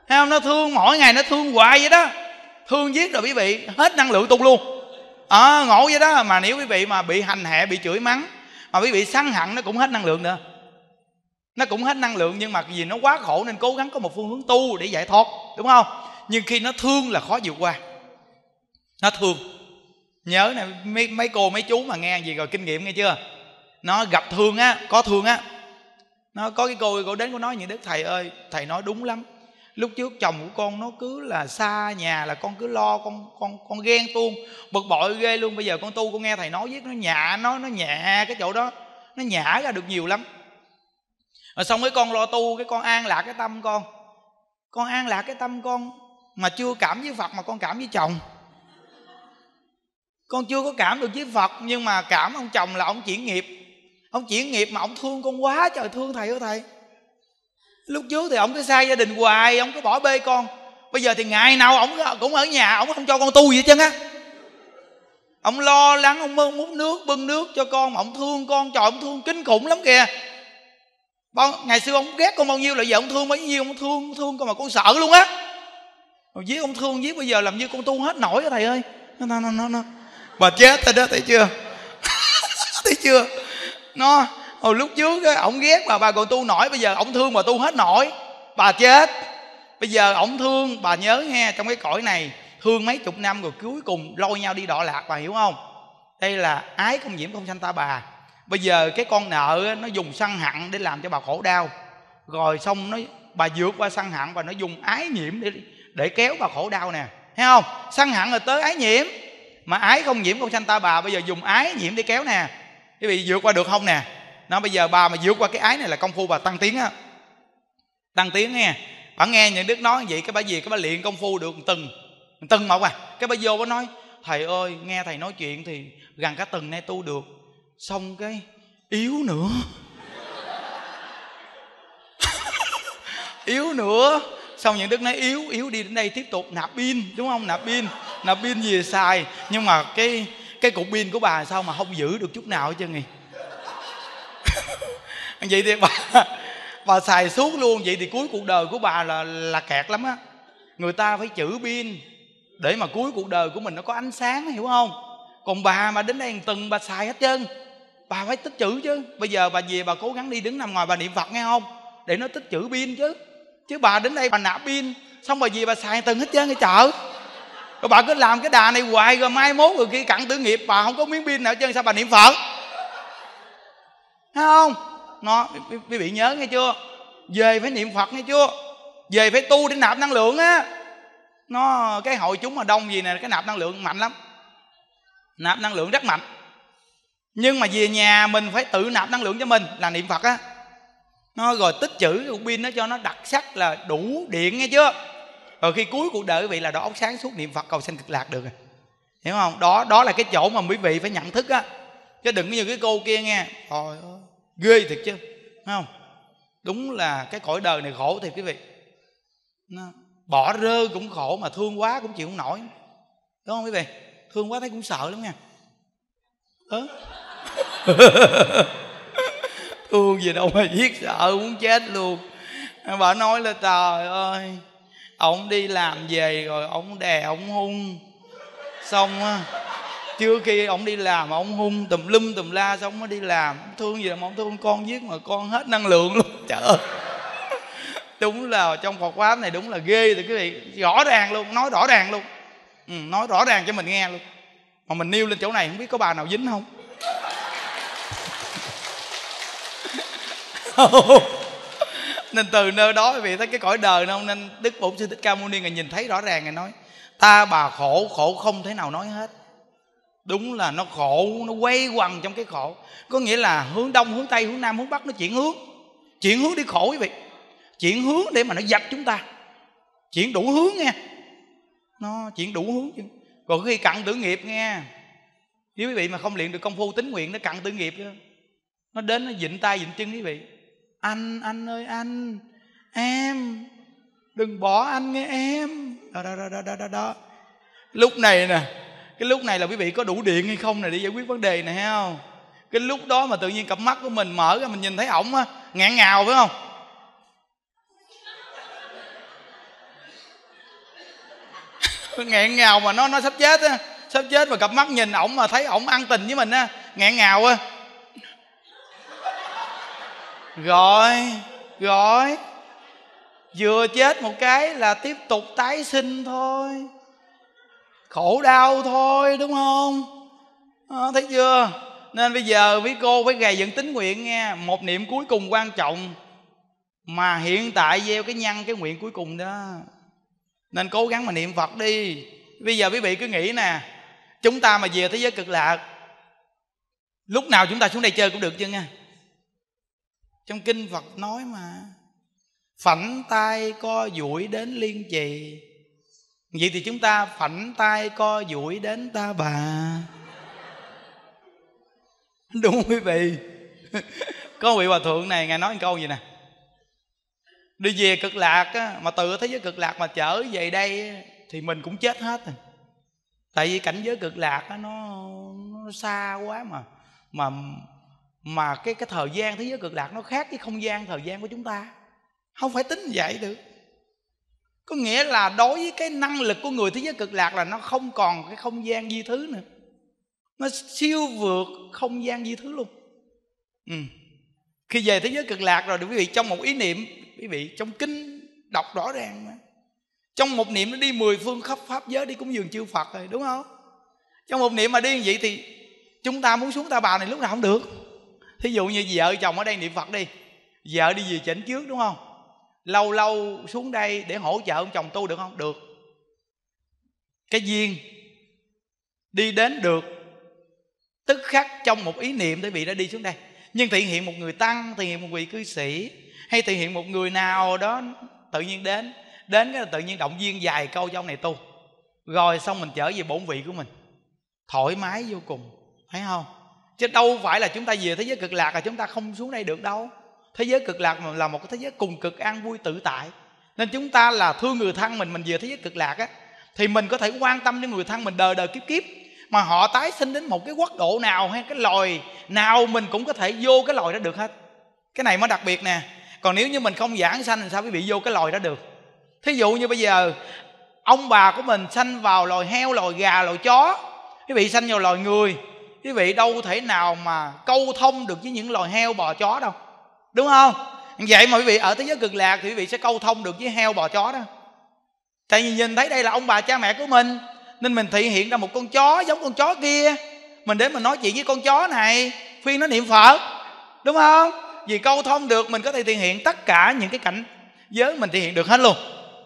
Thấy không? Nó thương, mỗi ngày nó thương hoài vậy đó. Thương giết rồi quý vị, hết năng lượng tu luôn à, ngộ vậy đó. Mà nếu quý vị mà bị hành hạ bị chửi mắng mà quý vị săn hận nó cũng hết năng lượng nữa. Nó cũng hết năng lượng nhưng mà vì nó quá khổ nên cố gắng có một phương hướng tu để giải thoát đúng không? Nhưng khi nó thương là khó vượt qua. Nó thương. Nhớ nè mấy, mấy cô mấy chú mà nghe gì rồi kinh nghiệm nghe chưa? Nó gặp thương á có thương á. Nó có cái cô cô đến cô nói những đức thầy ơi thầy nói đúng lắm lúc trước chồng của con nó cứ là xa nhà, là con cứ lo, con con con ghen tuông, bực bội ghê luôn. Bây giờ con tu, con nghe thầy nói với nó nhả, nó nó nhẹ cái chỗ đó, nó nhả ra được nhiều lắm. Rồi xong cái con lo tu, cái con an lạc cái tâm con. Con an lạc cái tâm con mà chưa cảm với phật mà con cảm với chồng. Con chưa có cảm được với phật, nhưng mà cảm ông chồng là ông chuyển nghiệp. Ông chuyển nghiệp mà ông thương con quá, trời thương thầy ơi thầy lúc trước thì ông cứ sai gia đình hoài, ông cứ bỏ bê con. Bây giờ thì ngày nào ông cũng ở nhà, ông không cho con tu gì hết trơn á. Ông lo lắng, ông múc nước, bưng nước cho con, mà ông thương con, trời, ông thương kinh khủng lắm kìa. Bao ngày xưa ông ghét con bao nhiêu là giờ ông thương bấy nhiêu, ông thương thương con mà con sợ luôn á. Rồi giết, ông thương giết, bây giờ làm như con tu hết nổi á thầy ơi. Nó nó nó nó bà chết rồi đó thấy chưa? Thấy chưa? Nó hồi lúc trước á ổng ghét bà, bà còn tu nổi bây giờ ổng thương mà tu hết nổi. Bà chết. Bây giờ ổng thương bà nhớ nghe trong cái cõi này thương mấy chục năm rồi cuối cùng lôi nhau đi đọa lạc bà hiểu không? Đây là ái không nhiễm không sanh ta bà. Bây giờ cái con nợ nó dùng săn hẳn để làm cho bà khổ đau. Rồi xong nó bà vượt qua săn hẳn và nó dùng ái nhiễm để để kéo bà khổ đau nè. Thấy không? Săn hẳn rồi tới ái nhiễm. Mà ái không nhiễm không sanh ta bà bây giờ dùng ái nhiễm để kéo nè. Quý vị vượt qua được không nè? Nó bây giờ bà mà vượt qua cái ái này là công phu bà tăng tiến á. Tăng tiến nghe. Bà nghe những đức nói vậy, cái bà gì? Cái bà luyện công phu được từng từng một à cái bà vô bà nói, thầy ơi, nghe thầy nói chuyện thì gần cả từng nay tu được, xong cái yếu nữa. Yếu nữa. Xong những đức nói yếu yếu đi đến đây tiếp tục nạp pin, đúng không? Nạp pin. Nạp pin gì xài? Nhưng mà cái cái cục pin của bà sao mà không giữ được chút nào hết trơn gì vậy thì bà bà xài suốt luôn. Vậy thì cuối cuộc đời của bà là là kẹt lắm á. Người ta phải chữ pin để mà cuối cuộc đời của mình nó có ánh sáng, hiểu không? Còn bà mà đến đây từng bà xài hết trơn. Bà phải tích chữ chứ. Bây giờ bà về bà cố gắng đi đứng nằm ngoài bà niệm phật nghe không? Để nó tích chữ pin chứ. Chứ bà đến đây bà nạp pin, xong bà về bà xài từng hết trơn cái chợ. Rồi bà cứ làm cái đà này hoài rồi mai mốt rồi khi cặn tử nghiệp, bà không có miếng pin nào trơn, sao bà niệm phật? Thấy không? Nó, quý vị nhớ nghe chưa? Về phải niệm phật nghe chưa? Về phải tu để nạp năng lượng á. Nó, cái hội chúng mà đông gì nè, cái nạp năng lượng mạnh lắm. Nạp năng lượng rất mạnh. Nhưng mà về nhà mình phải tự nạp năng lượng cho mình, là niệm phật á. Nó rồi tích chữ pin nó cho nó đặc sắc là đủ điện nghe chưa? Rồi khi cuối cuộc đời quý vị là đó óc sáng suốt niệm phật cầu sanh cực lạc được rồi. Hiểu không? Đó đó là cái chỗ mà quý vị phải nhận thức á. Chứ đừng như cái cô kia nghe, trời ơi ghê thiệt chứ Thấy không? Đúng là cái cõi đời này khổ thiệt quý vị. Nó, bỏ rơ cũng khổ mà thương quá cũng chịu không nổi. Đúng không quý vị? Thương quá thấy cũng sợ lắm nha. Ừ. thương gì đâu mà giết sợ muốn chết luôn. Bà nói là trời ơi ông đi làm về rồi ông đè ông hung. Xong á chưa khi ông đi làm ông hung tùm lum tùm la xong mới đi làm? Thương gì mà ông thương con giết mà con hết năng lượng luôn. Trời ơi. Đúng là trong Phật pháp này đúng là ghê thì quý vị. Rõ ràng luôn nói rõ ràng luôn. Ừ, nói rõ ràng cho mình nghe luôn. Mà mình nêu lên chỗ này không biết có bà nào dính không? Nên từ nơi đó quý vị thấy cái cõi đời không? Nên đức bổn sư thích ca mâu ni ngài nhìn thấy rõ ràng ngài nói ta bà khổ khổ không thể nào nói hết đúng là nó khổ, nó quay quằn trong cái khổ. Có nghĩa là hướng đông, hướng tây, hướng nam, hướng bắc nó chuyển hướng. Chuyển hướng đi khổ quý vị. Chuyển hướng để mà nó dập chúng ta. Chuyển đủ hướng nghe. Nó chuyển đủ hướng chứ. Còn khi cặn tử nghiệp nghe nếu quý vị mà không luyện được công phu tính nguyện nó cặn tử nghiệp đó. nó đến nó dịnh tay dịnh chân quý vị. Anh anh ơi, anh, em, đừng bỏ anh nghe em. Đó đó đó đó đó đó. Lúc này nè cái lúc này là quý vị có đủ điện hay không này để giải quyết vấn đề này hay không? Cái lúc đó mà tự nhiên cặp mắt của mình mở ra, mình nhìn thấy ổng á, ngạn ngào, phải không? Ngạn ngào mà nó nó sắp chết á, sắp chết mà cặp mắt nhìn ổng mà thấy ổng ăn tình với mình á, ngạn ngào á. Rồi rồi. Vừa chết một cái là tiếp tục tái sinh thôi khổ đau thôi đúng không? À, thấy chưa? Nên bây giờ với cô phải gầy dựng tính nguyện nghe. Một niệm cuối cùng quan trọng mà hiện tại gieo cái nhân cái nguyện cuối cùng đó. Nên cố gắng mà niệm phật đi. Bây giờ quý vị cứ nghĩ nè chúng ta mà về thế giới cực lạc lúc nào chúng ta xuống đây chơi cũng được chứ nha trong kinh phật nói mà phảnh tay co duỗi đến liên trì vậy thì chúng ta phảnh tay co duỗi đến ta bà. Đúng không quý vị. Có vị hòa thượng này ngài nói một câu gì nè? Đi về cực lạc á, mà từ thế giới cực lạc mà trở về đây thì mình cũng chết hết rồi. Tại vì cảnh giới cực lạc á, nó, nó xa quá mà mà mà cái cái thời gian thế giới cực lạc nó khác với không gian thời gian của chúng ta. Không phải tính vậy được có nghĩa là đối với cái năng lực của người thế giới cực lạc là nó không còn cái không gian di thứ nữa. Nó siêu vượt không gian di thứ luôn. Ừ. khi về thế giới cực lạc rồi thì quý vị, trong một ý niệm, quý vị, trong kinh đọc rõ ràng mà. Trong một niệm nó đi mười phương khắp pháp giới, đi cúng dường chư phật rồi, đúng không? Trong một niệm mà đi như vậy thì chúng ta muốn xuống ta bà này lúc nào không được. Thí dụ như vợ chồng ở đây niệm phật đi, vợ đi về chỉnh trước, đúng không? Lâu lâu xuống đây để hỗ trợ ông chồng tu được không? Được. Cái duyên đi đến được, tức khắc trong một ý niệm tới vị đã đi xuống đây. Nhưng thể hiện một người tăng, thể hiện một vị cư sĩ, hay thể hiện một người nào đó tự nhiên đến đến cái là tự nhiên động viên vài câu cho ông này tu. Rồi xong mình trở về bổn vị của mình. Thoải mái vô cùng, thấy không? Chứ đâu phải là chúng ta về thế giới cực lạc là chúng ta không xuống đây được đâu thế giới cực lạc là một cái thế giới cùng cực an vui tự tại. Nên chúng ta là thương người thân mình mình về thế giới cực lạc á, thì mình có thể quan tâm đến người thân mình đời đời kiếp kiếp. Mà họ tái sinh đến một cái quốc độ nào hay cái loài nào mình cũng có thể vô cái loài đó được hết. Cái này mới đặc biệt nè. Còn nếu như mình không giảng sanh thì sao quý vị vô cái loài đó được? Thí dụ như bây giờ, ông bà của mình sanh vào loài heo, loài gà, loài chó. Quý vị sanh vào loài người. Quý vị đâu thể nào mà câu thông được với những loài heo, bò, chó đâu đúng không? Vậy mà quý vị ở thế giới cực lạc thì quý vị sẽ câu thông được với heo bò chó đó. Tại vì nhìn thấy đây là ông bà cha mẹ của mình, nên mình thị hiện ra một con chó giống con chó kia. Mình đến mình nói chuyện với con chó này, khuyên nó niệm phật. Đúng không? Vì câu thông được, mình có thể thể hiện tất cả những cái cảnh giới mình thể hiện được hết luôn,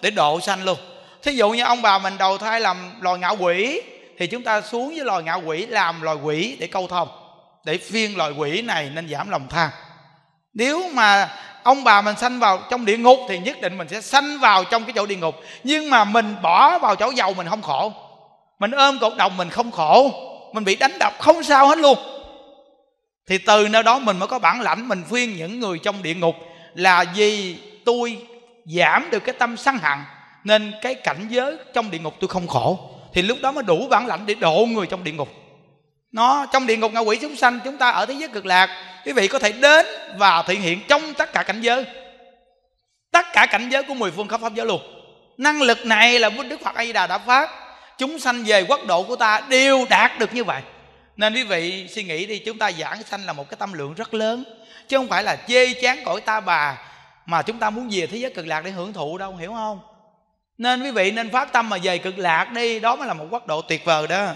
để độ sanh luôn. Thí dụ như ông bà mình đầu thai làm loài ngạo quỷ, thì chúng ta xuống với loài ngạo quỷ, làm loài quỷ để câu thông, để phiên loài quỷ này nên giảm lòng tham nếu mà ông bà mình sanh vào trong địa ngục thì nhất định mình sẽ sanh vào trong cái chỗ địa ngục. Nhưng mà mình bỏ vào chỗ giàu mình không khổ. Mình ôm cột đồng mình không khổ. Mình bị đánh đập không sao hết luôn. Thì từ nơi đó mình mới có bản lãnh, mình khuyên những người trong địa ngục là vì tôi giảm được cái tâm sân hận, nên cái cảnh giới trong địa ngục tôi không khổ. Thì lúc đó mới đủ bản lãnh để độ người trong địa ngục nó, trong địa ngục ngạ quỷ chúng sanh, chúng ta ở thế giới cực lạc, quý vị có thể đến và thể hiện trong tất cả cảnh giới. Tất cả cảnh giới của mười phương khắp pháp giới luôn. Năng lực này là đức phật a di đà đã phát. Chúng sanh về quốc độ của ta đều đạt được như vậy. Nên quý vị suy nghĩ đi, chúng ta giảng sanh là một cái tâm lượng rất lớn. Chứ không phải là chê chán cõi ta bà mà chúng ta muốn về thế giới cực lạc để hưởng thụ đâu, hiểu không? Nên quý vị nên phát tâm mà về cực lạc đi, đó mới là một quốc độ tuyệt vời đó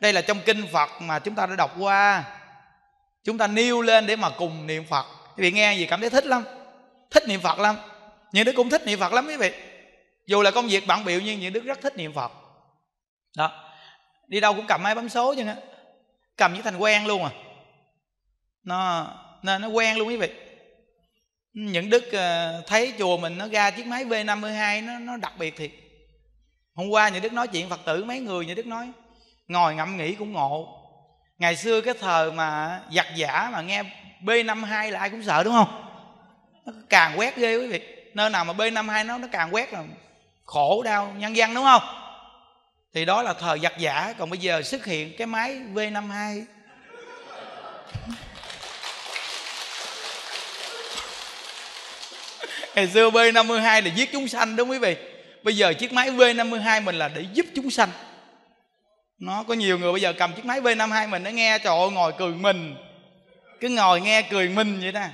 đây là trong kinh phật mà chúng ta đã đọc qua. Chúng ta nêu lên để mà cùng niệm phật. Quý vị nghe gì cảm thấy thích lắm. Thích niệm phật lắm. Những đứa cũng thích niệm phật lắm quý vị. Dù là công việc bận biểu nhưng những đứa rất thích niệm phật. Đó. Đi đâu cũng cầm máy bấm số chứ nữa cầm với thành quen luôn à. Nó nó, nó quen luôn quý vị. Những đức ờ, thấy chùa mình nó ra chiếc máy V52 nó nó đặc biệt thiệt. Hôm qua những đức nói chuyện phật tử mấy người những đức nói ngồi ngẫm nghĩ cũng ngộ. Ngày xưa cái thời mà giặc giả mà nghe B52 là ai cũng sợ, đúng không? Nó càng quét ghê quý vị. Nơi nào mà B52 nó nó càng quét là khổ đau nhân dân, đúng không? Thì đó là thời giặc giả. Còn bây giờ xuất hiện cái máy V52 ngày xưa B52 là giết chúng sanh, đúng quý vị? Bây giờ chiếc máy V52 mình là để giúp chúng sanh nó có nhiều người bây giờ cầm chiếc máy V52 mình nó nghe, trời ơi, ngồi cười mình. Cứ ngồi nghe cười mình vậy đó.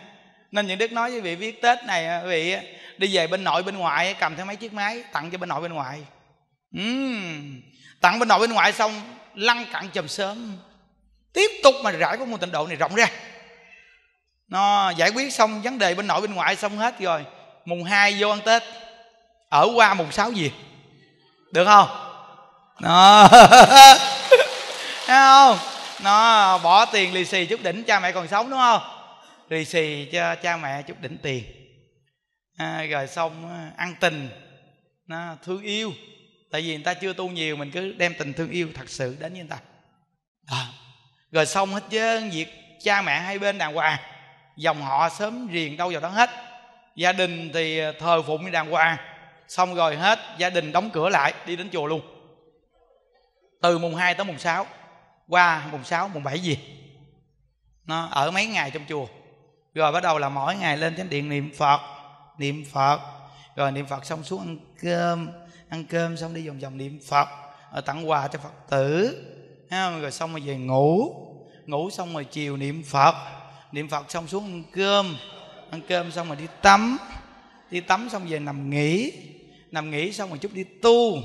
Nên những đức nói với vị viết tết này à, vị à, đi về bên nội bên ngoại à, cầm theo mấy chiếc máy tặng cho bên nội bên ngoại. Uhm. tặng bên nội bên ngoại xong, lăn cặn chùm sớm tiếp tục mà rải của môn tịnh độ này rộng ra. Nó giải quyết xong vấn đề bên nội bên ngoại xong hết rồi, mùng 2 vô ăn tết. Ở qua mùng 6 gì? Được không? Nó thấy không? Nó bỏ tiền lì xì chút đỉnh cha mẹ còn sống đúng không? Lì xì cho cha mẹ chút đỉnh tiền. À, rồi xong à, ăn tình. Nó thương yêu. Tại vì người ta chưa tu nhiều mình cứ đem tình thương yêu thật sự đến với người ta. À. rồi xong hết chứ việc cha mẹ hai bên đàng hoàng. Dòng họ sớm riền đâu vào đó hết. Gia đình thì à, thờ phụng đàng hoàng. Xong rồi hết gia đình đóng cửa lại đi đến chùa luôn từ mùng 2 tới mùng 6 qua mùng 6 mùng 7 gì? Nó ở mấy ngày trong chùa? Rồi bắt đầu là mỗi ngày lên chánh điện niệm phật niệm phật. Rồi niệm phật xong xuống ăn cơm ăn cơm xong đi vòng vòng niệm phật, rồi tặng quà cho phật tử. Rồi xong rồi về ngủ. Ngủ xong rồi chiều niệm phật. Niệm phật xong xuống ăn cơm. Ăn cơm xong rồi đi tắm. Đi tắm xong về nằm nghỉ. Nằm nghỉ xong rồi chút đi tu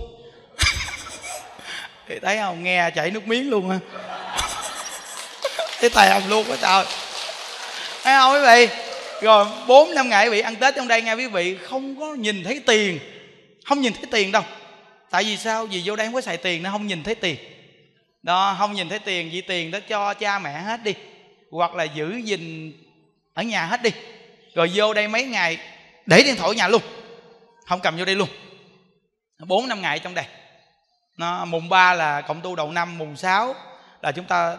thì thấy không nghe chảy nước miếng luôn á. Thấy tèm luôn á, trời thấy không quý vị? Rồi bốn năm ngày quý vị ăn tết trong đây nghe quý vị, không có nhìn thấy tiền. Không nhìn thấy tiền đâu. Tại vì sao? Vì vô đây không có xài tiền nó không nhìn thấy tiền. Đó, không nhìn thấy tiền, vì tiền đó cho cha mẹ hết đi. Hoặc là giữ gìn ở nhà hết đi. Rồi vô đây mấy ngày, để điện thoại ở nhà luôn. Không cầm vô đây luôn. Bốn năm ngày trong đây nó mùng 3 là cộng tu đầu năm mùng 6 là chúng ta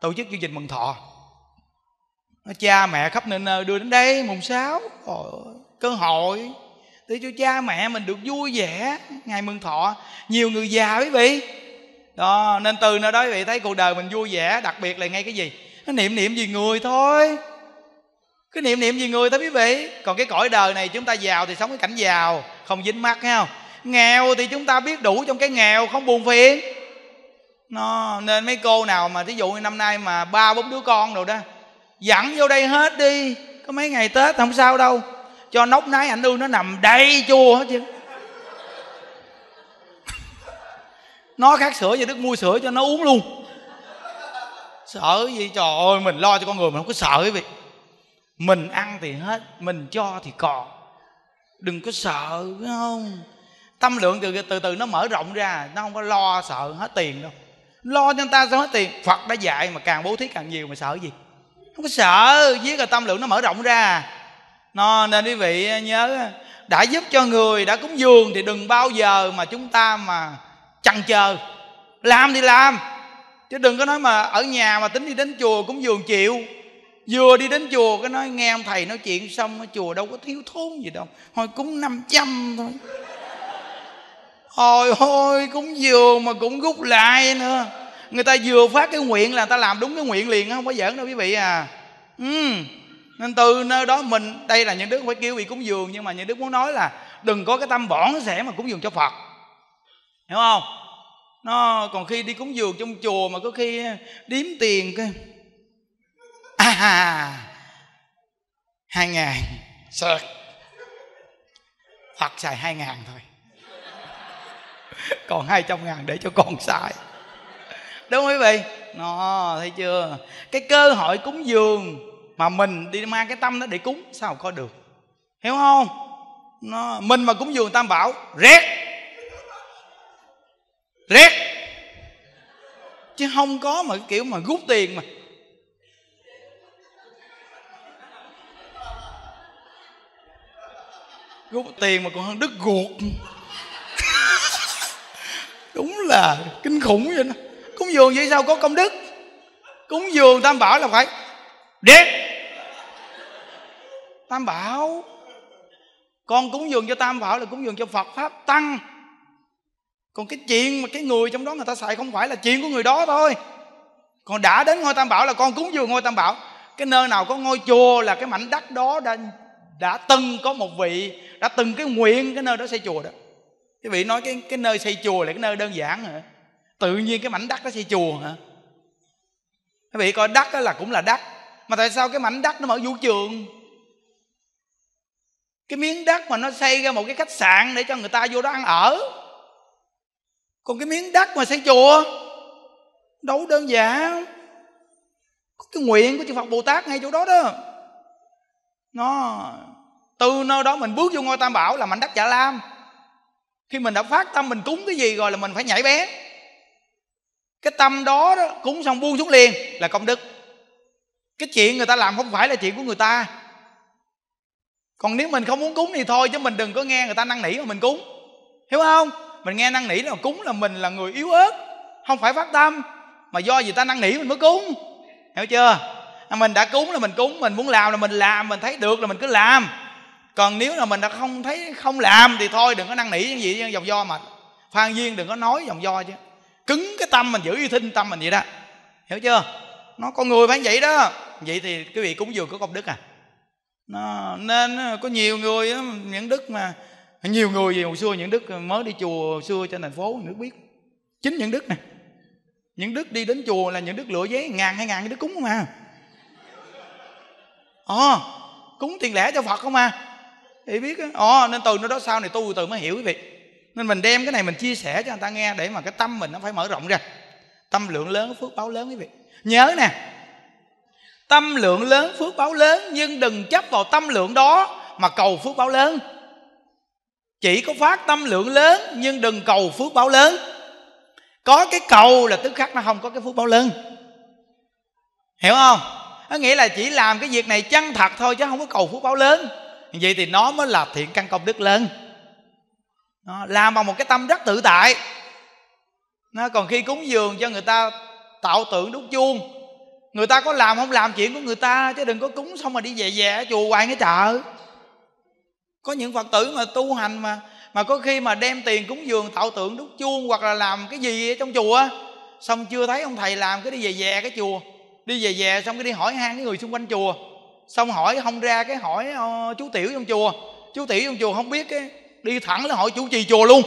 tổ chức chương trình mừng thọ. Nó cha mẹ khắp nơi nơi đưa đến đây mùng 6 Ôi, cơ hội. Để cho cha mẹ mình được vui vẻ ngày mừng thọ. Nhiều người già quý vị. Đó nên từ nơi đó quý vị thấy cuộc đời mình vui vẻ đặc biệt là ngay cái gì? Nó niệm niệm gì người thôi. Cứ niệm niệm gì người thôi quý vị. Còn cái cõi đời này chúng ta giàu thì sống cái cảnh giàu không dính mắt thấy không? Nghèo thì chúng ta biết đủ trong cái nghèo, không buồn phiền. Nó, nên mấy cô nào mà thí dụ như năm nay mà ba, bốn đứa con rồi đó, dẫn vô đây hết đi, có mấy ngày tết không sao đâu. Cho nóc nái ảnh ương nó nằm đầy chua hết chứ. Nó khát sữa vậy đức mua sữa cho nó uống luôn. Sợ gì? Trời ơi, mình lo cho con người mình không có sợ cái việc mình ăn thì hết, mình cho thì còn. Đừng có sợ phải không? Tâm lượng từ từ từ nó mở rộng ra, nó không có lo sợ hết tiền đâu. Lo cho người ta sao hết tiền. Phật đã dạy mà càng bố thí càng nhiều mà sợ gì? Không có sợ giết là tâm lượng nó mở rộng ra. Nó nên quý vị nhớ, đã giúp cho người đã cúng dường thì đừng bao giờ mà chúng ta mà chần chờ làm thì làm, chứ đừng có nói mà ở nhà mà tính đi đến chùa cúng dường chịu. Vừa đi đến chùa cái nói nghe ông thầy nói chuyện xong ở chùa đâu có thiếu thốn gì đâu. Thôi cúng 500 thôi. Hồi hôi cúng dường mà cũng rút lại nữa. Người ta vừa phát cái nguyện là ta làm đúng cái nguyện liền Không có giỡn đâu quý vị à. Ừ. nên từ nơi đó mình, đây là những đức phải kêu bị cúng dường, nhưng mà những đức muốn nói là đừng có cái tâm bỏng sẻ mà cúng dường cho phật. Hiểu không? Nó, còn khi đi cúng dường trong chùa mà có khi điếm tiền cái à hai ngàn, sợ. Phật xài hai ngàn thôi. còn hai trăm ngàn để cho con xài. Đúng không quý vị? Nó, thấy chưa? Cái cơ hội cúng dường mà mình đi mang cái tâm đó để cúng, sao có được? Hiểu không? Nó, mình mà cúng dường tam bảo, rét. Rét. Chứ không có mà kiểu mà rút tiền mà. Rút tiền mà còn hơn đứt ruột là kinh khủng vậy đó. Cúng dường vậy sao có công đức? Cúng dường tam bảo là phải đẹp tam bảo. Con cúng dường cho tam bảo là cúng dường cho phật pháp tăng. Còn cái chuyện mà cái người trong đó người ta xài không phải là chuyện của người đó thôi. Còn đã đến ngôi tam bảo là con cúng dường ngôi tam bảo. Cái nơi nào có ngôi chùa là cái mảnh đất đó đã đã từng có một vị, đã từng cái nguyện cái nơi đó xây chùa đó cái vị nói cái cái nơi xây chùa là cái nơi đơn giản hả? Tự nhiên cái mảnh đất đó xây chùa hả? Các vị coi đất đó là cũng là đất, mà tại sao cái mảnh đất nó mở vũ trường? Cái miếng đất mà nó xây ra một cái khách sạn để cho người ta vô đó ăn ở. Còn cái miếng đất mà xây chùa, đâu đơn giản. Có cái nguyện của chư Phật Bồ Tát ngay chỗ đó đó. Nó, từ nơi đó mình bước vô ngôi tam bảo là mảnh đất dạ lam khi mình đã phát tâm mình cúng cái gì rồi là mình phải nhảy bén cái tâm đó, đó cúng xong buông xuống liền là công đức. Cái chuyện người ta làm không phải là chuyện của người ta. Còn nếu mình không muốn cúng thì thôi chứ mình đừng có nghe người ta năn nỉ mà mình cúng. Hiểu không? Mình nghe năn nỉ là cúng là mình là người yếu ớt không phải phát tâm. Mà do gì ta năn nỉ mình mới cúng? Hiểu chưa? À, mình đã cúng là mình cúng mình muốn làm là mình làm mình thấy được là mình cứ làm còn nếu là mình đã không thấy không làm thì thôi đừng có năn nỉ những gì dòng do mà. Phan duyên đừng có nói dòng do chứ. Cứng cái tâm mình giữ y thinh tâm mình vậy đó. Hiểu chưa? Nó con người phải vậy đó. Vậy thì quý vị cúng dường có công đức à. Nó, nên có nhiều người những đức mà nhiều người gì hồi xưa những đức mới đi chùa xưa trên thành phố những đức biết. Chính những đức nè. Những đức đi đến chùa là những đức lựa giấy ngàn hai ngàn những đức cúng không à? Ồ cúng tiền lẻ cho phật không à? Thì biết ồ, nên từ nơi đó sau này tu từ mới hiểu quý vị. Nên mình đem cái này mình chia sẻ cho người ta nghe để mà cái tâm mình nó phải mở rộng ra. Tâm lượng lớn, phước báo lớn quý vị. Nhớ nè. Tâm lượng lớn, phước báo lớn, nhưng đừng chấp vào tâm lượng đó mà cầu phước báo lớn. Chỉ có phát tâm lượng lớn, nhưng đừng cầu phước báo lớn. Có cái cầu là tức khắc nó không có cái phước báo lớn. Hiểu không? Nó nghĩa là chỉ làm cái việc này chân thật thôi chứ không có cầu phước báo lớn vậy thì nó mới là thiện căn công đức lớn. Nó làm bằng một cái tâm rất tự tại. Nó còn khi cúng dường cho người ta tạo tượng đúc chuông. Người ta có làm không làm chuyện của người ta, chứ đừng có cúng xong mà đi về về chùa hoài cái chợ. Có những phật tử mà tu hành mà mà có khi mà đem tiền cúng dường tạo tượng đúc chuông hoặc là làm cái gì ở trong chùa xong chưa thấy ông thầy làm cái đi về về cái chùa. Đi về về xong cái đi hỏi han cái người xung quanh chùa xong hỏi không ra cái hỏi uh, chú tiểu trong chùa. Chú tiểu trong chùa không biết cái đi thẳng là hỏi chủ trì chùa luôn.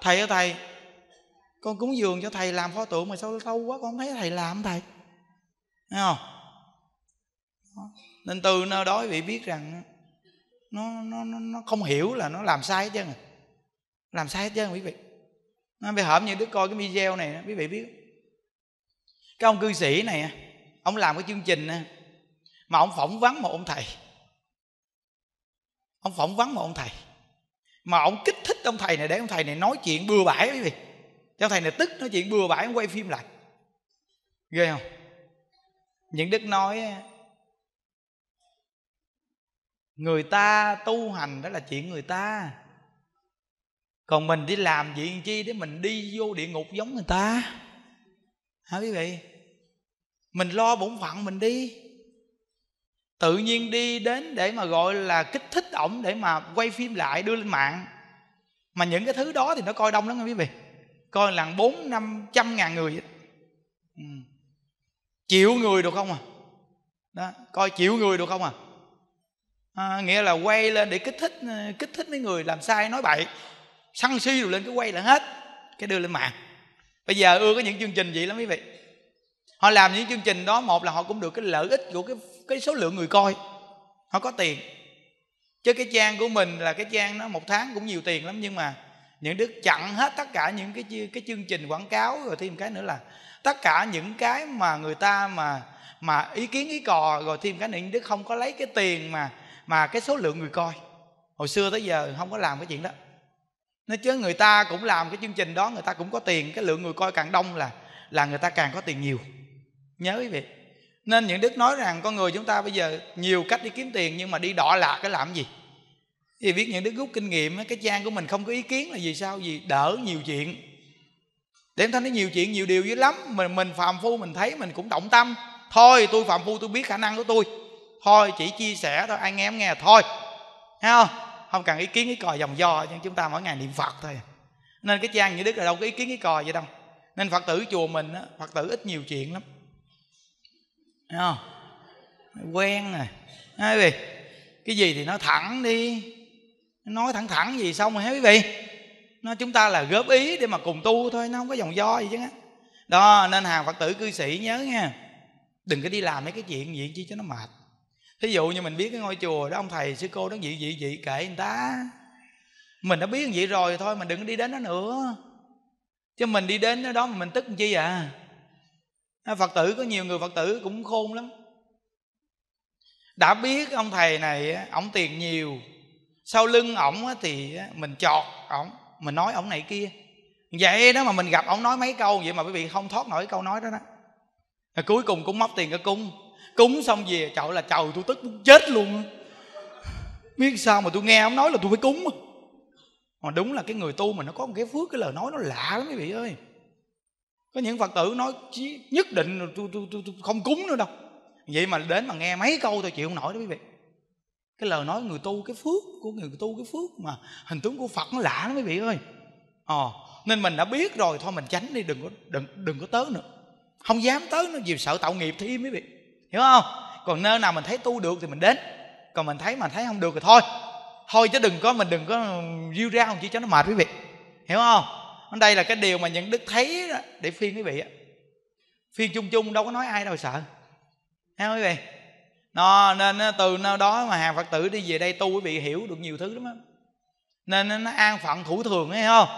Thầy ơi thầy con cúng dường cho thầy làm pho tượng mà sao lâu quá con không thấy thầy làm thầy? Thấy không? Nên từ nơi đó vị biết rằng nó nó nó, nó không hiểu là nó làm sai hết trơn à. Làm sai hết trơn quý vị. Nó bây hởm như đứa coi cái video này quý vị biết. Cái ông cư sĩ này ông làm cái chương trình mà ông phỏng vấn một ông thầy. Ông phỏng vấn một ông thầy. Mà ông kích thích ông thầy này để ông thầy này nói chuyện bừa bãi quý vị. Cho ông thầy này tức nói chuyện bừa bãi, ông quay phim lại. Ghê không? Những đức nói, người ta tu hành đó là chuyện người ta. Còn mình đi làm chuyện chi để mình đi vô địa ngục giống người ta? Hả quý vị? Mình lo bổn phận mình đi tự nhiên đi đến để mà gọi là kích thích ổng để mà quay phim lại đưa lên mạng. Mà những cái thứ đó thì nó coi đông lắm nha quý vị. Coi là bốn năm trăm ngàn người ừ. triệu người được không à? Đó coi chịu người được không à, à nghĩa là quay lên để kích thích ờ, kích thích mấy người làm sai nói bậy. Săn si rồi lên cái quay là hết cái đưa lên mạng. Bây giờ ưa có những chương trình vậy lắm quý vị. Họ làm những chương trình đó một là họ cũng được cái lợi ích của cái cái số lượng người coi. Họ có tiền. Chứ cái trang của mình là cái trang nó một tháng cũng nhiều tiền lắm, nhưng mà những đức chặn hết tất cả những cái cái chương trình quảng cáo rồi thêm cái nữa là tất cả những cái mà người ta mà mà ý kiến ý cò rồi thêm cái nữa đức không có lấy cái tiền mà mà cái số lượng người coi. Hồi xưa tới giờ không có làm cái chuyện đó. Nó chứ người ta cũng làm cái chương trình đó, người ta cũng có tiền. Cái lượng người coi càng đông là là người ta càng có tiền nhiều. Nhớ quý vị nên những đức nói rằng con người chúng ta bây giờ nhiều cách đi kiếm tiền nhưng mà đi đọ lạc cái làm gì? Thì biết những đức rút kinh nghiệm cái trang của mình không có ý kiến là gì sao? Gì đỡ nhiều chuyện. Để em thấy nó nhiều chuyện, nhiều điều dữ lắm. Mình mình phàm phu mình thấy mình cũng động tâm. Thôi, tôi phàm phu tôi biết khả năng của tôi. Thôi, chỉ chia sẻ thôi anh em nghe. Thôi. Thấy không? Không cần ý kiến cái cò dòng do, nhưng chúng ta mỗi ngày niệm phật thôi. Nên cái trang như đức là đâu có ý kiến cái cò vậy đâu. Nên phật tử chùa mình á, phật tử ít nhiều chuyện lắm thấy không? Quen à. rồi thấy quý vị, cái gì thì nó thẳng đi. Nói thẳng thẳng gì xong rồi hết quý vị? Nó chúng ta là góp ý để mà cùng tu thôi, nó không có dòng do gì chứ đó, nên hàng phật tử cư sĩ nhớ nha đừng có đi làm mấy cái chuyện gì chi cho nó mệt. Thí dụ như mình biết cái ngôi chùa đó, ông thầy, sư cô đó vậy vậy vậy kệ người ta. Mình đã biết vậy rồi, thôi mình đừng có đi đến đó nữa. Chứ mình đi đến đó mà mình tức làm chi à? Phật tử, có nhiều người phật tử cũng khôn lắm. Đã biết ông thầy này ổng tiền nhiều, sau lưng ổng thì mình chọt ổng, mình nói ổng này kia. Vậy đó mà mình gặp ổng nói mấy câu vậy mà quý vị không thoát nổi câu nói đó đó. Rồi cuối cùng cũng móc tiền cái cung cúng xong về chậu là chầu tôi tức muốn chết luôn biết sao mà tôi nghe ông nói là tôi phải cúng mà đúng là cái người tu mà nó có một cái phước, cái lời nói nó lạ lắm quý vị ơi có những phật tử nói nhất định tôi, tôi, tôi, tôi không cúng nữa đâu. Vậy mà đến mà nghe mấy câu tôi chịu không nổi đó quý vị. Cái lời nói người tu cái phước của người tu cái phước mà hình tướng của phật nó lạ lắm quý vị ơi. Ờ nên mình đã biết rồi thôi mình tránh đi đừng có đừng đừng có tới nữa. Không dám tới nó vì sợ tạo nghiệp thêm quý vị. Hiểu không? Còn nơi nào mình thấy tu được thì mình đến. Còn mình thấy mà thấy không được thì thôi. Thôi chứ đừng có mình đừng có um, riêu rao chỉ cho nó mệt quý vị. Hiểu không? Đây là cái điều mà những đức thấy đó, để phiên quý vị á. Phiên chung chung đâu có nói ai đâu sợ. Thấy quý vị? Nó nên từ nơi đó mà hàng phật tử đi về đây tu quý vị hiểu được nhiều thứ lắm á. Nên nó an phận thủ thường hay không?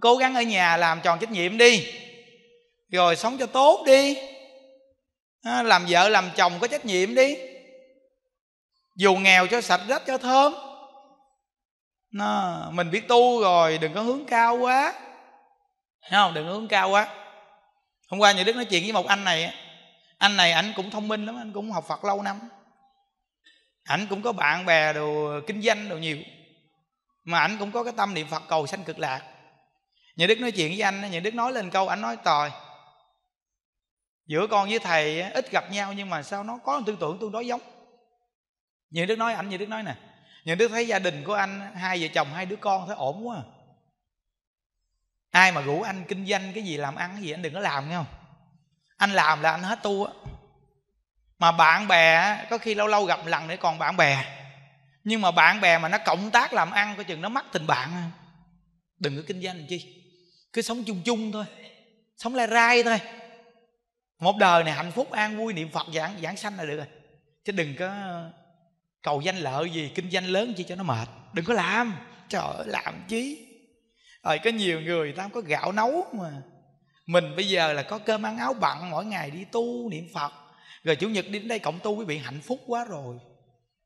Cố gắng ở nhà làm tròn trách nhiệm đi. Rồi sống cho tốt đi. Làm vợ làm chồng có trách nhiệm đi. Dù nghèo cho sạch rách cho thơm. Nó, mình biết tu rồi đừng có hướng cao quá. Thấy không? Đừng hướng cao quá. Hôm qua nhà đức nói chuyện với một anh này anh này ảnh cũng thông minh lắm anh cũng học phật lâu năm. Ảnh cũng có bạn bè đồ kinh doanh đồ nhiều. Mà ảnh cũng có cái tâm niệm phật cầu sanh cực lạc. Nhà đức nói chuyện với anh nhà đức nói lên câu ảnh nói tòi giữa con với thầy ít gặp nhau nhưng mà sao nó có tư tưởng tương đối giống? Nhà đức nói anh nhà đức nói nè nhà đức thấy gia đình của anh, hai vợ chồng, hai đứa con thấy ổn quá à ai mà rủ anh kinh doanh cái gì làm ăn, cái gì anh đừng có làm, nghe không? Anh làm là anh hết tu á mà bạn bè có khi lâu lâu gặp lần để còn bạn bè. Nhưng mà bạn bè mà nó cộng tác làm ăn, coi chừng nó mắc tình bạn đừng có kinh doanh làm chi. Cứ sống chung chung thôi. Sống lai rai thôi. Một đời này hạnh phúc, an vui, niệm phật giảng giảng sanh là được rồi. Chứ đừng có cầu danh lợi gì, kinh doanh lớn chi cho nó mệt. Đừng có làm. Trời ơi, làm chí rồi có nhiều người ta không có gạo nấu mà. Mình bây giờ là có cơm ăn áo bận mỗi ngày đi tu niệm phật. Rồi chủ nhật đi đến đây cộng tu quý vị hạnh phúc quá rồi.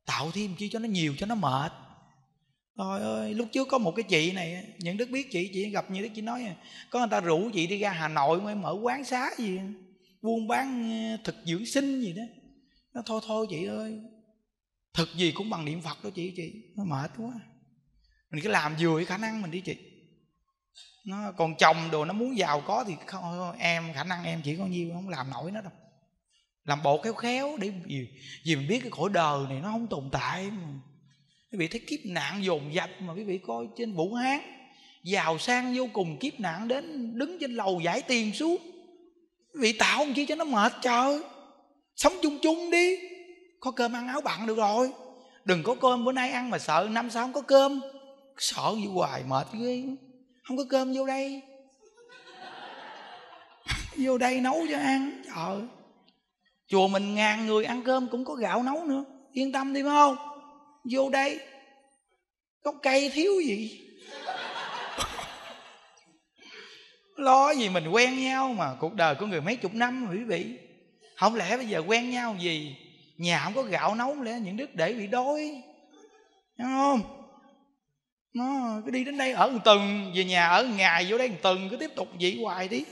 Tạo thêm chi cho nó nhiều cho nó mệt. Trời ơi, lúc trước có một cái chị này Những đức biết chị, chị gặp như đức chị nói Có người ta rủ chị đi ra Hà Nội mới mở quán xá gì buôn bán ờ, thực dưỡng sinh gì đó. Nó thôi thôi chị ơi thực gì cũng bằng niệm phật đó chị chị. Nó mệt quá. Mình cứ làm vừa cái khả năng mình đi chị nó còn chồng đồ nó muốn giàu có thì không em khả năng em chỉ có nhiêu không làm nổi nó đâu. Làm bộ khéo khéo để gì, vì mình biết cái cõi đời này nó không tồn tại mà. Quý vị thấy kiếp nạn dồn dập mà quý vị coi trên vũ hán giàu sang vô cùng kiếp nạn đến đứng trên lầu giải tiền xuống. Vị tạo không chi cho nó mệt trời. Sống chung chung đi. Có cơm ăn áo bạn được rồi. Đừng có cơm bữa nay ăn mà sợ năm sau không có cơm. Sợ gì hoài mệt ghê không có cơm vô đây. Vô đây nấu cho ăn. Trời. Chùa mình ngàn người ăn cơm cũng có gạo nấu nữa. Yên tâm đi phải không? Vô đây. Có cây thiếu gì? Lo gì mình quen nhau mà cuộc đời của người mấy chục năm quý vị. Không lẽ bây giờ quen nhau gì? Nhà không có gạo nấu lẽ những đức để bị đói. Đúng không? Nó cứ đi đến đây ở một tuần, về nhà ở một ngày, vô đây một tuần, cứ tiếp tục vậy hoài đi.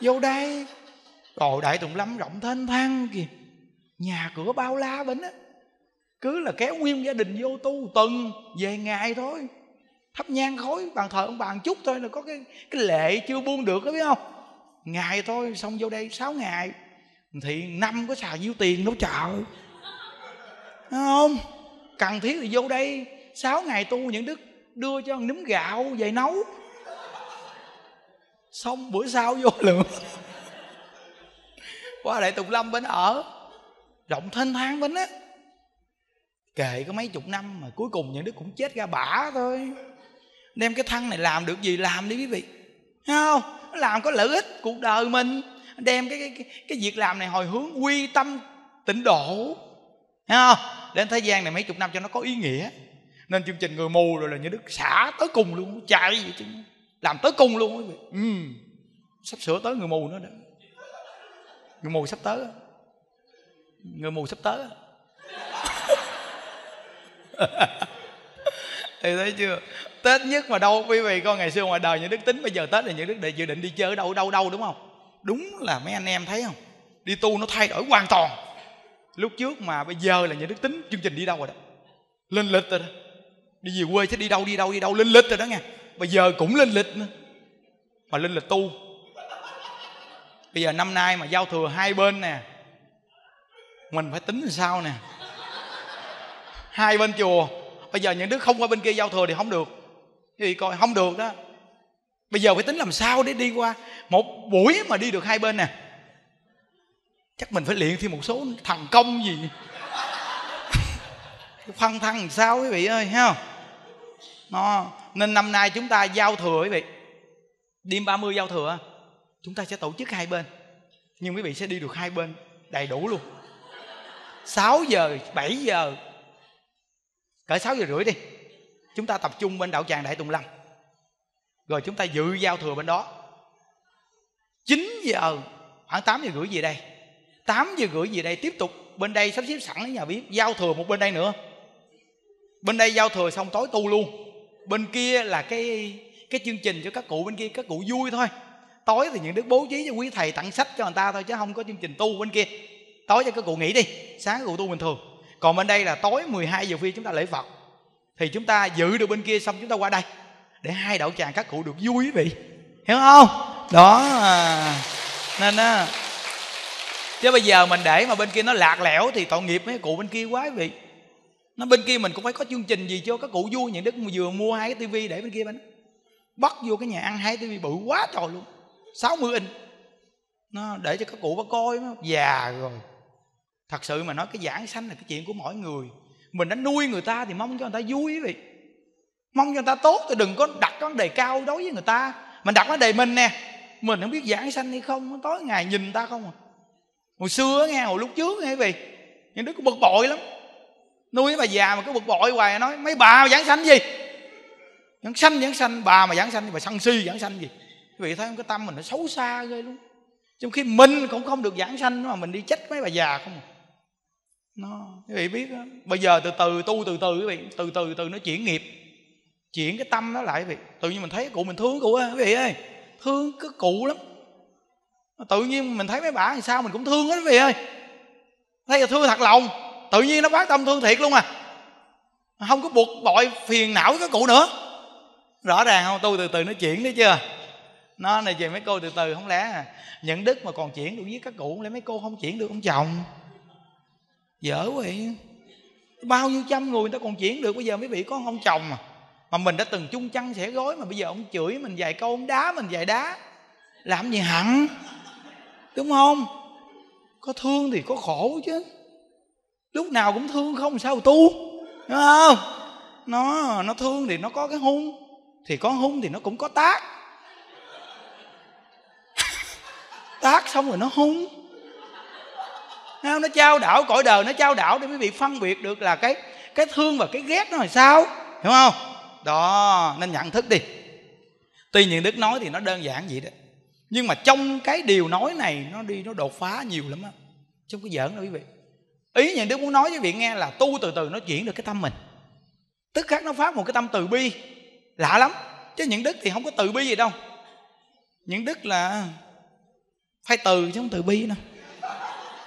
Vô đây. Rồi đại tùng lâm rộng thênh thang kìa. Nhà cửa bao la bên á. Cứ là kéo nguyên gia đình vô tu tuần, về ngày thôi. Thắp nhang khói, bàn thờ ông bàn chút thôi là có cái cái lệ chưa buông được đó biết không? Ngày thôi, xong vô đây sáu ngày. Thì năm có xài nhiêu tiền đâu chợ không, cần thiết thì vô đây sáu ngày tu những đức đưa cho nấm gạo về nấu. Xong bữa sau vô lượng qua đại tùng lâm bên ở rộng thênh thang bên á. Kệ có mấy chục năm mà cuối cùng những đứa cũng chết ra bả thôi. Đem cái thân này làm được gì làm đi quý vị. Thấy không? Làm có lợi ích cuộc đời mình. Đem cái cái cái, cái việc làm này hồi hướng quy tâm tịnh độ. Thấy không? Đến thế gian này mấy chục năm cho nó có ý nghĩa nên chương trình người mù rồi là những đức xả tới cùng luôn, chạy vậy chứ. Làm tới cùng luôn quý vị. Ừ. sắp sửa tới người mù nữa đó. Người mù sắp tới người mù sắp tới thì thấy chưa? Tết nhất mà đâu quý vị con ngày xưa ngoài đời những đức tính, bây giờ tết là những đức để dự định đi chơi ở đâu đâu đâu, đúng không? Đúng là mấy anh em thấy không? Đi tu nó thay đổi hoàn toàn. Lúc trước mà bây giờ là những đức tính, chương trình đi đâu rồi đó? Lên lịch rồi đó đi về quê chứ đi đâu đi đâu đi đâu. Lên lịch rồi đó nha bây giờ cũng lên lịch nữa. Mà lên lịch tu. Bây giờ năm nay mà giao thừa hai bên nè. Mình phải tính làm sao nè. Hai bên chùa. Bây giờ những đứa không qua bên kia giao thừa thì không được. Thì coi, không được đó. Bây giờ phải tính làm sao để đi qua. Một buổi mà đi được hai bên nè. Chắc mình phải luyện thêm một số thằng công gì. Phân thân làm sao quý vị ơi, ha? Nó nên năm nay chúng ta giao thừa quý vị. Đêm 30 giao thừa, chúng ta sẽ tổ chức hai bên. Nhưng quý vị sẽ đi được hai bên đầy đủ luôn. 6 giờ 7 giờ, cỡ 6 giờ rưỡi đi, chúng ta tập trung bên đạo tràng đại tùng lâm. Rồi chúng ta dự giao thừa bên đó. 9 giờ, khoảng 8 giờ rưỡi gì đây? 8 giờ rưỡi gì đây? Tiếp tục bên đây sắp xếp sẵn ở nhà biết giao thừa một bên đây nữa. Bên đây giao thừa xong tối tu luôn bên kia là cái cái chương trình cho các cụ, bên kia các cụ vui thôi. Tối thì những đức bố trí cho quý thầy tặng sách cho người ta thôi, chứ không có chương trình tu bên kia. Tối cho các cụ nghỉ đi, sáng các cụ tu bình thường. Còn bên đây là tối 12 giờ phi chúng ta lễ phật. Thì chúng ta giữ được bên kia xong chúng ta qua đây, để hai đạo tràng các cụ được vui quý vị. Hiểu không? Đó à. nên á, chứ bây giờ mình để mà bên kia nó lạc lẽo thì tội nghiệp mấy cụ bên kia quá quý vị nó bên kia mình cũng phải có chương trình gì cho các cụ vui những đức vừa mua hai cái tivi để bên kia bên bắt vô cái nhà ăn hai tivi bự quá trời luôn. 60 inch. Nó để cho các cụ có coi nó già rồi. Thật sự mà nói, cái giảng sanh là cái chuyện của mỗi người. Mình đã nuôi người ta thì mong cho người ta vui quý vị. Mong cho người ta tốt, thì đừng có đặt vấn đề cao đối với người ta. Mình đặt vấn đề mình nè. Mình không biết giảng sanh hay không, tối ngày nhìn ta không à. Hồi xưa nghe hồi lúc trước nghe quý vị những đứa cũng bực bội lắm nuôi bà già mà cứ bực bội hoài, nói, mấy bà giảng sanh gì? Giảng sanh giảng sanh, bà mà giảng sanh, bà sân si giảng sanh gì? Quý vị thấy không? Cái tâm mình nó xấu xa ghê luôn. Trong khi mình cũng không được giảng sanh, mà mình đi trách mấy bà già không à. nó, quý vị biết đó. bây giờ từ từ tu, từ từ, quý vị, từ từ từ nó chuyển nghiệp. Chuyển cái tâm nó lại, quý vị. Tự nhiên mình thấy cụ mình thương cụ á, quý vị ơi. Thương cái cụ lắm. Tự nhiên mình thấy mấy bà làm sao mình cũng thương hết, quý vị ơi. Thấy là thương thật lòng tự nhiên nó phát tâm thương thiệt luôn à. Không có buộc bội phiền não với cái cụ nữa. Rõ ràng không? Tôi từ từ nó chuyển đấy chưa? Nó này về mấy cô từ từ không lẽ à, nhận đức mà còn chuyển được với các cụ lẽ mấy cô không chuyển được ông chồng? Dở vậy. Bao nhiêu trăm người người ta còn chuyển được bây giờ mấy vị có ông chồng mà mà mình đã từng chung chăn sẻ gối mà bây giờ ông chửi mình vài câu ông đá mình vài đá. Làm gì hẳn? Đúng không? Có thương thì có khổ chứ lúc nào cũng thương không sao tu. Đúng không? Nó nó thương thì nó có cái hung, thì có hung thì nó cũng có tác. Tác xong rồi nó hung. Không? nó trao đảo cõi đời, nó trao đảo để quý vị phân biệt được là cái cái thương và cái ghét nó là sao. Hiểu không? Đó, nên nhận thức đi. Tuy nhiên đức nói thì nó đơn giản vậy đó. Nhưng mà trong cái điều nói này, nó đi, nó đột phá nhiều lắm á. Trong cái giỡn đó quý vị ý nhà đức muốn nói với vị nghe là tu từ từ nó chuyển được cái tâm mình. Tức khắc nó phát một cái tâm từ bi. Lạ lắm. Chứ những đức thì không có từ bi gì đâu. Những đức là phải từ chứ không từ bi đâu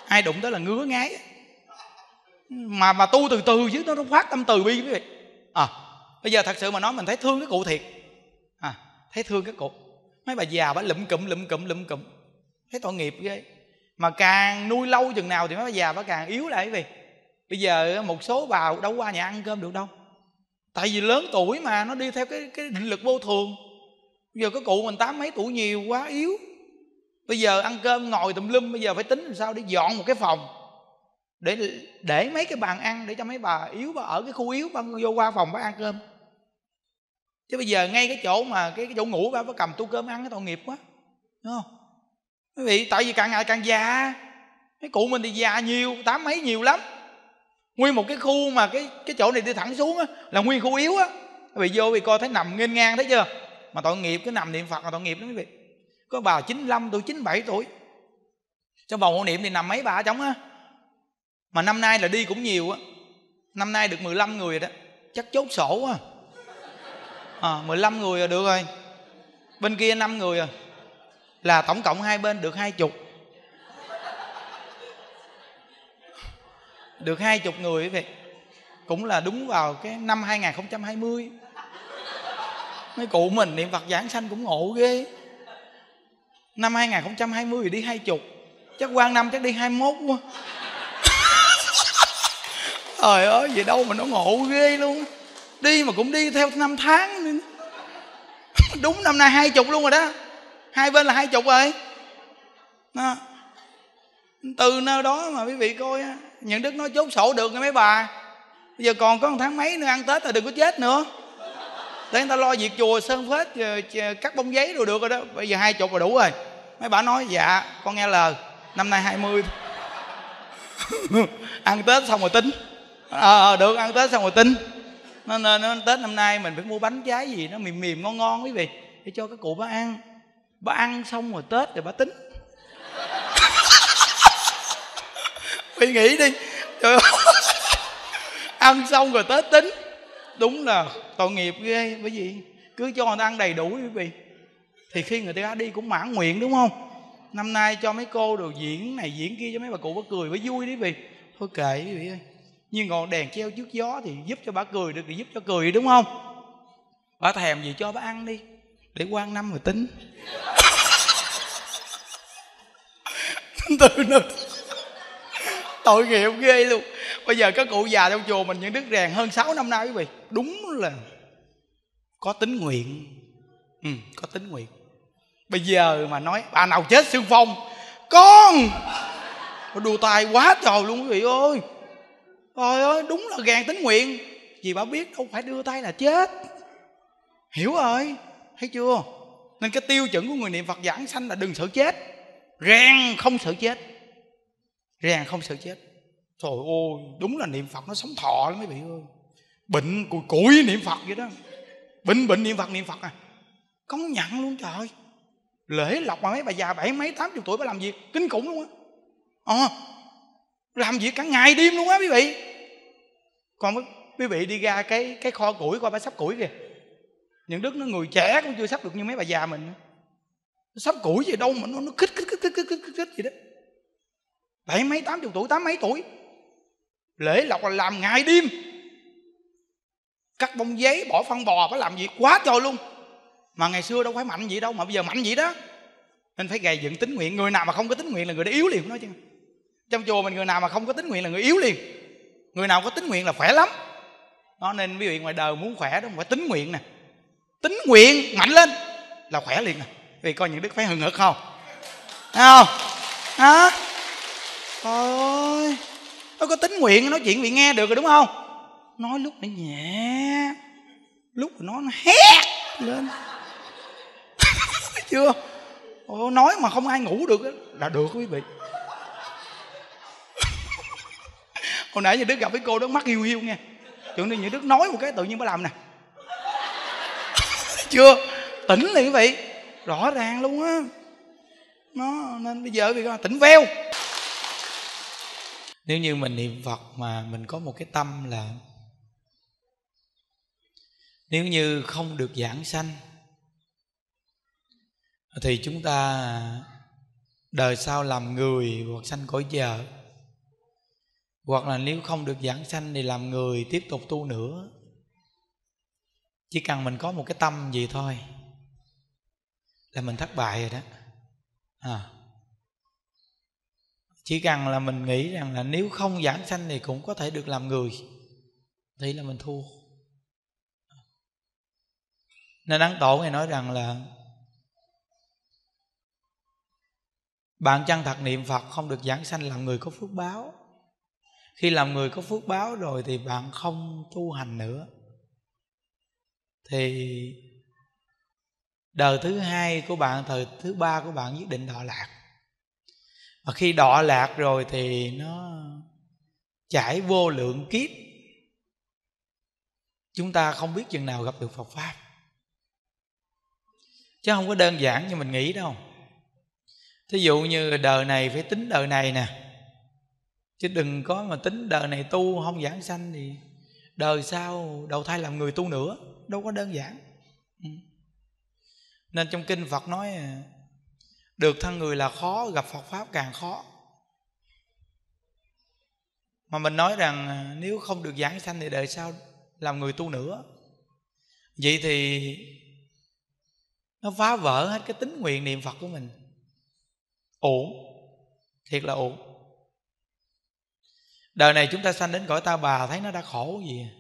ai đụng tới là ngứa ngái mà mà tu từ từ chứ nó nó phát tâm từ bi quý vị. À bây giờ thật sự mà nói mình thấy thương cái cụ thiệt. À thấy thương cái cụ. Mấy bà già bà lụm cụm lụm cụm lụm cụm. Thấy tội nghiệp ghê mà càng nuôi lâu chừng nào thì mấy bà già bà càng yếu lại quý vị. Bây giờ một số bà đâu qua nhà ăn cơm được đâu. Tại vì lớn tuổi mà nó đi theo cái cái định lực vô thường. Bây giờ cái cụ mình tám mấy tuổi nhiều quá yếu. Bây giờ ăn cơm ngồi tùm lum bây giờ phải tính làm sao để dọn một cái phòng. Để để mấy cái bàn ăn để cho mấy bà yếu bà ở cái khu yếu bà vô qua phòng bà ăn cơm. Chứ bây giờ ngay cái chỗ mà cái, cái chỗ ngủ bà, bà cầm tô cơm ăn cái tội nghiệp quá. Đúng không? Quý vị tại vì càng ngày càng già cái cụ mình thì già nhiều tám mấy nhiều lắm. Nguyên một cái khu mà cái cái chỗ này đi thẳng xuống á là nguyên khu yếu á. Quý vị vô vì coi thấy nằm nghênh ngang thấy chưa? Mà tội nghiệp cái nằm niệm phật là tội nghiệp đó quý vị. Có bà 95 tuổi 97 tuổi. Trong vòng hộ niệm thì nằm mấy bà chống á. Mà năm nay là đi cũng nhiều á. Năm nay được 15 người rồi đó. Chắc chốt sổ quá. À, 15 người là được rồi. Bên kia 5 người rồi là tổng cộng hai bên được hai chục. Được hai chục người quý vị cũng là đúng vào cái năm 2020 mấy cụ mình niệm Phật giảng sanh cũng ngộ ghê. Năm 2020 thì đi hai chục. Chắc quan năm chắc đi 21 quá. Trời ơi gì đâu mà nó ngộ ghê luôn. Đi mà cũng đi theo năm tháng đúng năm nay hai chục luôn rồi đó hai bên là hai chục rồi. Đó. từ nơi đó mà quý vị coi những đức nói chốt sổ được nghe mấy bà. Bây giờ còn có một tháng mấy nữa ăn tết là đừng có chết nữa. Để người ta lo việc chùa sơn phết ờ, cắt bông giấy rồi được rồi đó. Bây giờ hai chục là đủ rồi. Mấy bà nói dạ con nghe lời. Năm nay hai mươi. Ăn tết xong rồi tính. Ờ à, được ăn tết xong rồi tính. Nên, nên, nên tết năm nay mình phải mua bánh trái gì nó mềm mềm ngon ngon quý vị để cho các cụ bà ăn bà ăn xong rồi tết rồi bà tính. Mày nghĩ đi. Trời ơi. Ăn xong rồi Tết tính. Đúng là tội nghiệp ghê, Bởi vì cứ cho người ta ăn đầy đủ quý vị. Thì khi người ta đi cũng mãn nguyện, đúng không? Năm nay cho mấy cô đồ diễn này, diễn kia cho mấy bà cụ bà cười bà vui đi vì Thôi kệ quý vị ơi. Như ngọn đèn treo trước gió thì giúp cho bà cười được thì giúp cho cười, đúng không? Bà thèm gì cho bà ăn đi để quan năm rồi tính. Từ nơi tội nghiệp ghê luôn. Bây giờ các cụ già trong chùa mình những đức rèn hơn 6 năm nay quý vị. Đúng là có tính nguyện. Ừ, có tính nguyện. Bây giờ mà nói bà nào chết xương phong. Con! Có đua tay quá trời luôn quý vị ơi. Trời ơi đúng là gàn tính nguyện. Vì bà biết đâu phải đưa tay là chết. Hiểu rồi thấy chưa? Nên cái tiêu chuẩn của người niệm phật giảng sanh là đừng sợ chết. Rèn không sợ chết. Rèn không sợ chết. Trời ơi đúng là niệm phật nó sống thọ lắm mấy vị ơi. Bệnh cùi củi niệm phật vậy đó. Bệnh bệnh niệm phật niệm phật à. Công nhận luôn trời. Lễ lọc mà mấy bà già bảy mấy tám chục tuổi bà làm việc kinh khủng luôn á. À, làm việc cả ngày đêm luôn á quý vị. Còn quý vị đi ra cái cái kho củi coi bà sắp củi kìa những đức nó người trẻ cũng chưa sắp được như mấy bà già mình. Sắp củi gì đâu mà nó nó khích khích khích khích khích khích, khích gì đó. Bảy mấy tám chục tuổi tám mấy tuổi. Lễ lộc là làm ngày đêm. Cắt bông giấy bỏ phân bò phải làm việc quá trời luôn. Mà ngày xưa đâu phải mạnh vậy đâu mà bây giờ mạnh vậy đó. Nên phải gầy dựng tính nguyện. Người nào mà không có tính nguyện là người đó yếu liền nói chứ. Trong chùa mình người nào mà không có tính nguyện là người yếu liền. Người nào có tính nguyện là khỏe lắm. Nó nên quý vị ngoài đời muốn khỏe đó phải tính nguyện nè tính nguyện mạnh lên. Là khỏe liền à. vì coi những đức phải hừng hực không? Thấy không? Hả? Ơi. Nó có tính nguyện nói chuyện bị nghe được rồi đúng không? Nói lúc nó nhẹ. Lúc nó nó hét lên. Chưa? Ồ, nói mà không ai ngủ được là được quý vị. Hồi nãy như đức gặp cái cô đó mắt hiu hiu nghe. Tưởng như đức nói một cái tự nhiên mới làm nè chưa? Tỉnh là quý vị rõ ràng luôn á. Nó nên bây giờ bị vị tỉnh veo. Nếu như mình niệm phật mà mình có một cái tâm là nếu như không được giảng sanh, thì chúng ta đời sau làm người hoặc sanh cõi giờ hoặc là nếu không được giảng sanh thì làm người tiếp tục tu nữa chỉ cần mình có một cái tâm gì thôi là mình thất bại rồi đó. À. chỉ cần là mình nghĩ rằng là nếu không giảng sanh thì cũng có thể được làm người, thì là mình thua. Nên ấn tổ này nói rằng là bạn chân thật niệm phật không được giảng sanh làm người có phước báo. Khi làm người có phước báo rồi thì bạn không tu hành nữa thì đời thứ hai của bạn, thời thứ ba của bạn nhất định đọa lạc. Và khi đọa lạc rồi thì nó trải vô lượng kiếp. Chúng ta không biết chừng nào gặp được phật pháp. Chứ không có đơn giản như mình nghĩ đâu. Thí dụ như đời này phải tính đời này nè. Chứ đừng có mà tính đời này tu không giảng sanh thì đời sau đầu thai làm người tu nữa đâu có đơn giản. Ừ. Nên trong kinh phật nói à, được thân người là khó, gặp phật pháp càng khó. Mà mình nói rằng à, nếu không được giảng sanh thì đời sau làm người tu nữa. Vậy thì nó phá vỡ hết cái tính nguyện niệm phật của mình. Ổn, thiệt là ổn. Đời này chúng ta sanh đến cõi ta bà thấy nó đã khổ gì à?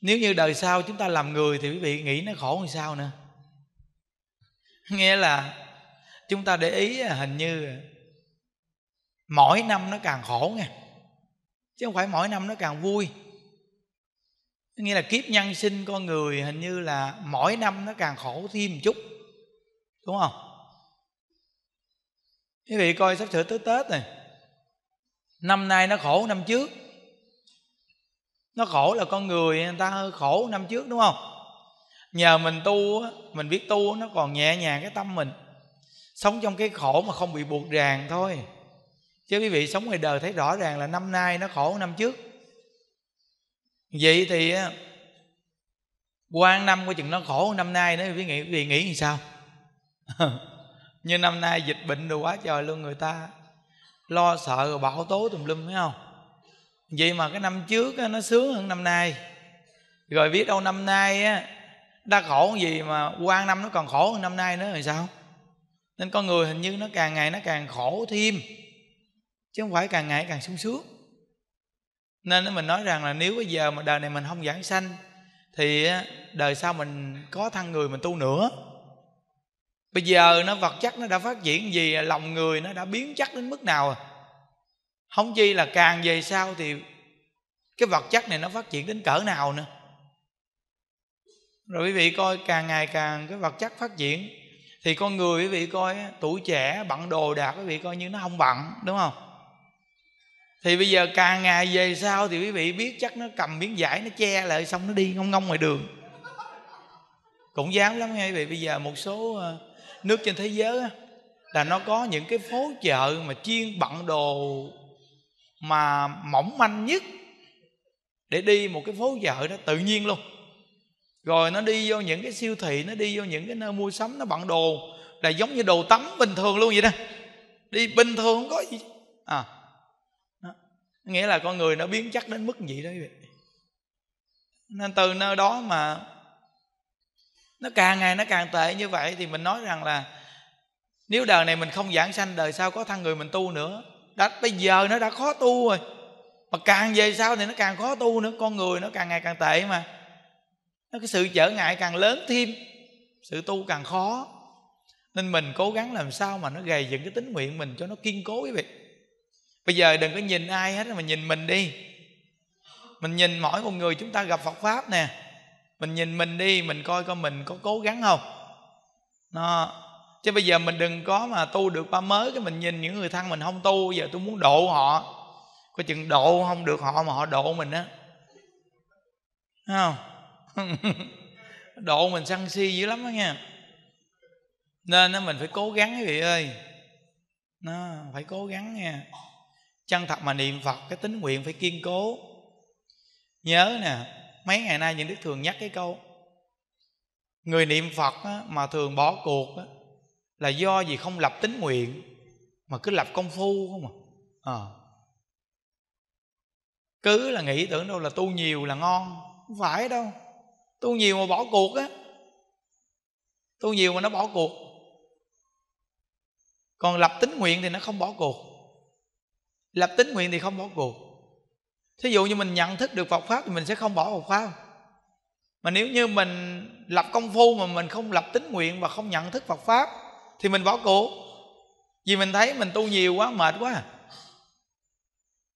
Nếu như đời sau chúng ta làm người thì quý vị nghĩ nó khổ làm sao nữa. Nghĩa là chúng ta để ý hình như mỗi năm nó càng khổ nha chứ không phải mỗi năm nó càng vui. Nghĩa là kiếp nhân sinh con người hình như là mỗi năm nó càng khổ thêm một chút, đúng không? Quý vị coi sắp sửa tới tết này, năm nay nó khổ năm trước nó khổ là con người người ta hơi khổ năm trước, đúng không? Nhờ mình tu mình biết tu, nó còn nhẹ nhàng cái tâm mình. Sống trong cái khổ mà không bị buộc ràng thôi. Chứ quý vị sống ngoài đời thấy rõ ràng là năm nay nó khổ năm trước. Vậy thì quan năm của chừng nó khổ năm nay nữa, quý vị nghĩ, quý vị nghĩ như sao? Như năm nay dịch bệnh đồ quá trời luôn người ta. Lo sợ rồi bão tố tùm lum phải không? Vậy mà cái năm trước á, nó sướng hơn năm nay. Rồi biết đâu năm nay á đã khổ gì mà quan năm nó còn khổ hơn năm nay nữa rồi sao? Nên con người hình như nó càng ngày nó càng khổ thêm chứ không phải càng ngày càng sung sướng. Nên mình nói rằng là nếu bây giờ mà đời này mình không giảng sanh thì đời sau mình có thân người mình tu nữa. Bây giờ nó vật chất nó đã phát triển gì lòng người nó đã biến chất đến mức nào à? Không chi là càng về sau thì cái vật chất này nó phát triển đến cỡ nào nữa. Rồi quý vị coi, càng ngày càng cái vật chất phát triển, thì con người quý vị coi, tuổi trẻ, bận đồ đạc quý vị coi như nó không bận, đúng không? Thì bây giờ càng ngày về sau thì quý vị biết chắc nó cầm miếng vải nó che lại xong nó đi ngông ngông ngoài đường. Cũng dám lắm nghe quý vị, bây giờ một số ờ, nước trên thế giới là nó có những cái phố chợ mà chuyên bận đồ mà mỏng manh nhất để đi một cái phố chợ đó tự nhiên luôn rồi nó đi vô những cái siêu thị, nó đi vô những cái nơi mua sắm, nó bận đồ là giống như đồ tắm bình thường luôn vậy đó đi bình thường không có gì à đó. nghĩa là con người nó biến chất đến mức vậy đó vậy? nên từ nơi đó mà nó càng ngày nó càng tệ như vậy thì mình nói rằng là nếu đời này mình không giảng sanh, đời sau có thân người mình tu nữa đã bây giờ nó đã khó tu rồi. Mà càng về sau thì nó càng khó tu nữa. Con người nó càng ngày càng tệ mà. Nó cái sự trở ngại càng lớn thêm. Sự tu càng khó. Nên mình cố gắng làm sao mà nó gầy dựng cái tính nguyện mình cho nó kiên cố quý vị. Bây giờ đừng có nhìn ai hết, mà nhìn mình đi. Mình nhìn mỗi một người chúng ta gặp phật pháp nè. Mình nhìn mình đi, mình coi coi mình có cố gắng không? Nó chứ bây giờ mình đừng có mà tu được ba mới cái mình nhìn những người thân mình không tu. Giờ tôi muốn độ họ. Có chừng độ không được họ mà họ độ mình á. Không? Độ mình sân si dữ lắm đó nha. Nên nó mình phải cố gắng quý vị ơi. Nó phải cố gắng nha. Chân thật mà niệm phật cái tính nguyện phải kiên cố. Nhớ nè mấy ngày nay những đức thường nhắc cái câu người niệm phật á, mà thường bỏ cuộc á, là do gì không lập tính nguyện mà cứ lập công phu không à, à. cứ là nghĩ tưởng đâu là tu nhiều là ngon. Không phải đâu. Tu nhiều mà bỏ cuộc á. Tu nhiều mà nó bỏ cuộc. Còn lập tính nguyện thì nó không bỏ cuộc. Lập tính nguyện thì không bỏ cuộc. Thí dụ như mình nhận thức được Phật pháp thì mình sẽ không bỏ Phật pháp. Mà nếu như mình lập công phu mà mình không lập tính nguyện và không nhận thức Phật pháp thì mình bỏ cuộc. Vì mình thấy mình tu nhiều quá, mệt quá.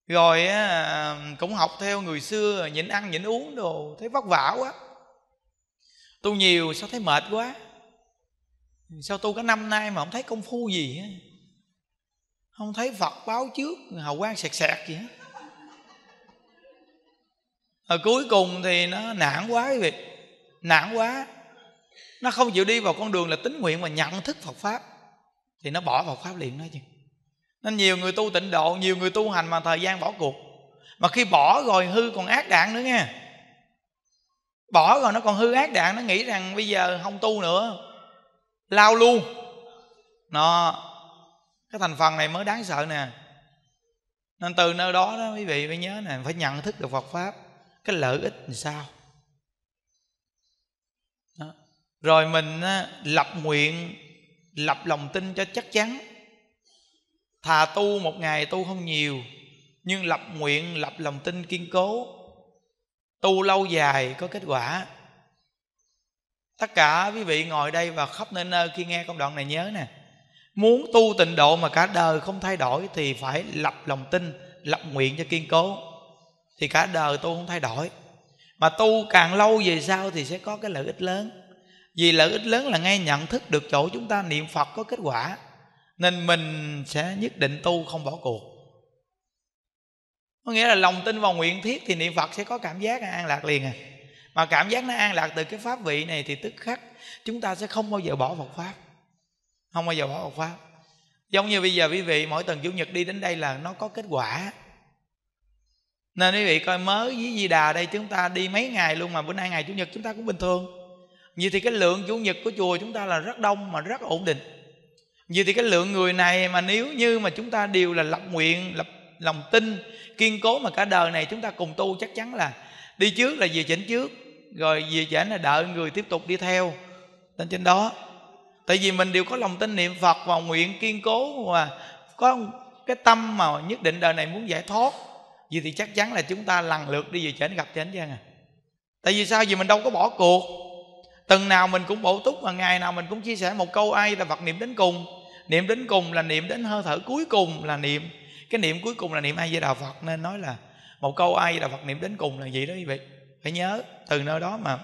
Rồi cũng học theo người xưa, nhịn ăn, nhịn uống đồ, thấy vất vả quá. Tu nhiều sao thấy mệt quá? Sao tu cả năm nay mà không thấy công phu gì không thấy phật báo trước, hào quang sẹt sẹt gì hết. Rồi cuối cùng thì nó nản quá quý vị. Nản quá nó không chịu đi vào con đường là tính nguyện mà nhận thức phật pháp. Thì nó bỏ phật pháp liền đó chứ. Nên nhiều người tu tịnh độ, nhiều người tu hành mà thời gian bỏ cuộc. Mà khi bỏ rồi hư còn ác đạn nữa nghe. Bỏ rồi nó còn hư ác đạn nó nghĩ rằng bây giờ không tu nữa. Lao luôn. Nó, cái thành phần này mới đáng sợ nè. Nên từ nơi đó đó, quý vị phải nhớ nè, phải nhận thức được Phật pháp. Cái lợi ích làm sao đó rồi mình lập nguyện, lập lòng tin cho chắc chắn. Thà tu một ngày tu không nhiều, nhưng lập nguyện, lập lòng tin kiên cố. Tu lâu dài có kết quả. Tất cả quý vị ngồi đây và khắp nơi nơi khi nghe công đoạn này nhớ nè. Muốn tu tịnh độ mà cả đời không thay đổi thì phải lập lòng tin, lập nguyện cho kiên cố. Thì cả đời tu không thay đổi. Mà tu càng lâu về sau thì sẽ có cái lợi ích lớn vì lợi ích lớn là ngay nhận thức được chỗ chúng ta niệm phật có kết quả, nên mình sẽ nhất định tu không bỏ cuộc. Có nghĩa là lòng tin vào nguyện thiết thì niệm phật sẽ có cảm giác an lạc liền à. Mà cảm giác nó an lạc từ cái pháp vị này thì tức khắc chúng ta sẽ không bao giờ bỏ Phật pháp. Không bao giờ bỏ Phật pháp. Giống như bây giờ quý vị mỗi tuần chủ nhật đi đến đây là nó có kết quả. Nên quý vị coi mới với Di Đà đây chúng ta đi mấy ngày luôn mà bữa nay ngày chủ nhật chúng ta cũng bình thường. Vì thì cái lượng chủ nhật của chùa chúng ta là rất đông mà rất ổn định. Vì thì cái lượng người này mà nếu như mà chúng ta đều là lập nguyện, lập lòng tin, kiên cố mà cả đời này chúng ta cùng tu chắc chắn là đi trước là về chỉnh trước, rồi về chỉnh là đợi người tiếp tục đi theo Nên trên đó. Tại vì mình đều có lòng tin niệm phật và nguyện kiên cố và có cái tâm mà nhất định đời này muốn giải thoát. Vì thì chắc chắn là chúng ta lần lượt đi về chỉnh gặp chỉnh chăng à. Tại vì sao? Vì mình đâu có bỏ cuộc từng nào mình cũng bổ túc và ngày nào mình cũng chia sẻ một câu ai là phật niệm đến cùng. Niệm đến cùng là niệm đến hơi thở cuối cùng là niệm. Cái niệm cuối cùng là niệm ai với đạo phật nên nói là một câu ai là phật niệm đến cùng là gì đó quý vị. Phải nhớ, từ nơi đó mà.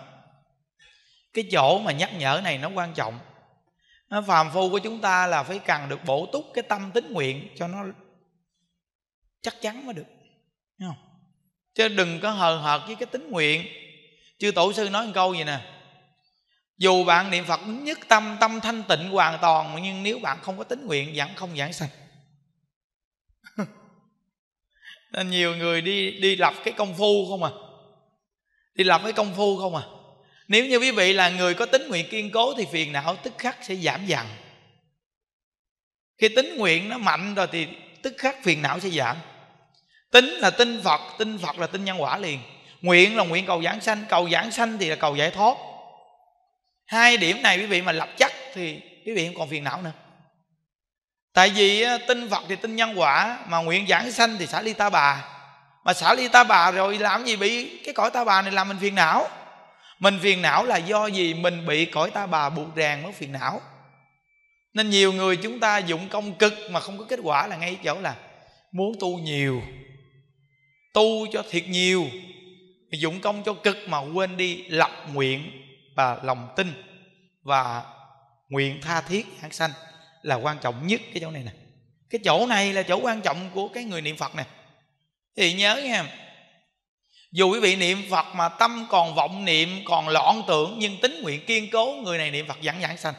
Cái chỗ mà nhắc nhở này nó quan trọng. Nó phàm phu của chúng ta là phải cần được bổ túc cái tâm tính nguyện cho nó chắc chắn mới được. Thấy không? chứ đừng có hờ hợt với cái tính nguyện. Chư tổ sư nói một câu gì nè? Dù bạn niệm phật nhất tâm tâm thanh tịnh hoàn toàn, nhưng nếu bạn không có tính nguyện vẫn không giảng sanh. Nên nhiều người đi đi lập cái công phu không à? Đi lập cái công phu không à? Nếu như quý vị là người có tính nguyện kiên cố thì phiền não tức khắc sẽ giảm dần. Khi tính nguyện nó mạnh rồi thì tức khắc phiền não sẽ giảm. Tính là tin phật tin phật là tin nhân quả liền. Nguyện là nguyện cầu giảng sanh, cầu giảng sanh thì là cầu giải thoát hai điểm này quý vị mà lập chắc thì quý vị không còn phiền não nữa. Tại vì tin phật thì tin nhân quả, mà nguyện giảng sanh thì xả ly ta bà. Mà xả ly ta bà rồi làm gì bị cái cõi ta bà này làm mình phiền não? Mình phiền não là do gì? Mình bị cõi ta bà buộc ràng mới phiền não. Nên nhiều người chúng ta dụng công cực mà không có kết quả là ngay chỗ là muốn tu nhiều. Tu cho thiệt nhiều. Dụng công cho cực mà quên đi lập nguyện và lòng tin và nguyện tha thiết hãng sanh là quan trọng nhất cái chỗ này nè. Cái chỗ này là chỗ quan trọng của cái người niệm phật nè. Thì nhớ nha dù quý vị niệm phật mà tâm còn vọng niệm, còn loạn tưởng, nhưng tính nguyện kiên cố, người này niệm phật dẫn giảng sanh.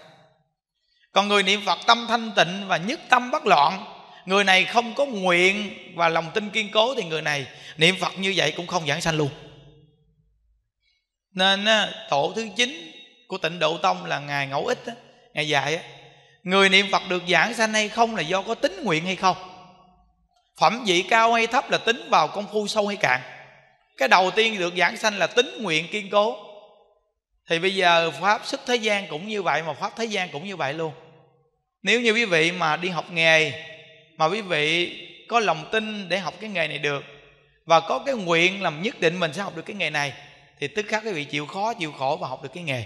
Còn người niệm phật tâm thanh tịnh và nhất tâm bất loạn, người này không có nguyện và lòng tin kiên cố, thì người này niệm phật như vậy cũng không giảng sanh luôn nên tổ thứ chín của tịnh độ tông là ngài ngẫu ích ngài dạy người niệm phật được giảng sanh hay không là do có tính nguyện hay không. Phẩm vị cao hay thấp là tính vào công phu sâu hay cạn. Cái đầu tiên được giảng sanh là tính nguyện kiên cố. Thì bây giờ pháp xuất thế gian cũng như vậy mà pháp thế gian cũng như vậy luôn. Nếu như quý vị mà đi học nghề, mà quý vị có lòng tin để học cái nghề này được, và có cái nguyện làm nhất định mình sẽ học được cái nghề này thì tức khắc quý vị chịu khó, chịu khổ và học được cái nghề.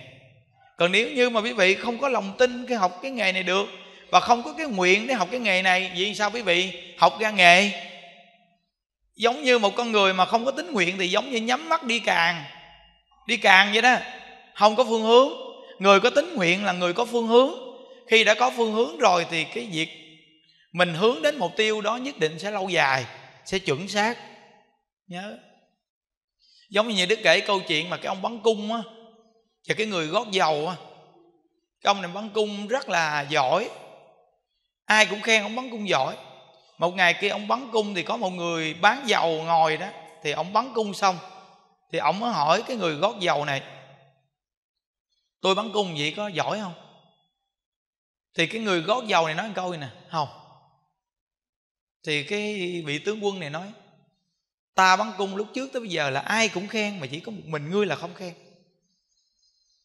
Còn nếu như mà quý vị không có lòng tin cái học cái nghề này được, và không có cái nguyện để học cái nghề này vì sao quý vị học ra nghề? Giống như một con người mà không có tính nguyện thì giống như nhắm mắt đi càng đi càng vậy đó. Không có phương hướng. Người có tính nguyện là người có phương hướng. Khi đã có phương hướng rồi thì cái việc mình hướng đến mục tiêu đó nhất định sẽ lâu dài, sẽ chuẩn xác. Nhớ giống như đức kể câu chuyện mà cái ông bắn cung á, và cái người gót dầu á, cái ông này bắn cung rất là giỏi. Ai cũng khen ông bắn cung giỏi. Một ngày kia ông bắn cung thì có một người bán dầu ngồi đó, thì ông bắn cung xong, thì ông mới hỏi cái người gót dầu này, tôi bắn cung vậy có giỏi không? Thì cái người gót dầu này nói một câu này nè, không. Thì cái vị tướng quân này nói ta bắn cung lúc trước tới bây giờ là ai cũng khen, mà chỉ có một mình ngươi là không khen.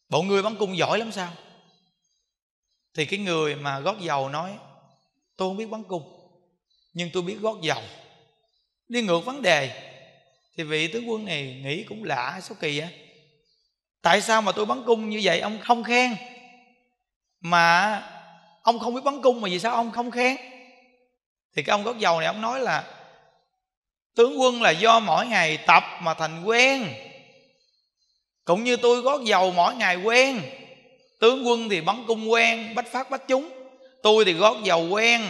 Bộ ngươi bắn cung giỏi lắm sao? Thì cái người mà gót dầu nói, tôi không biết bắn cung, nhưng tôi biết gót dầu. Đi ngược vấn đề, thì vị tướng quân này nghĩ cũng lạ số kỳ á. Tại sao mà tôi bắn cung như vậy, ông không khen? Mà ông không biết bắn cung mà vì sao ông không khen? Thì cái ông gót dầu này ông nói là tướng quân là do mỗi ngày tập mà thành quen. Cũng như tôi gót dầu mỗi ngày quen. Tướng quân thì bắn cung quen, bách phát bách chúng. Tôi thì gót dầu quen.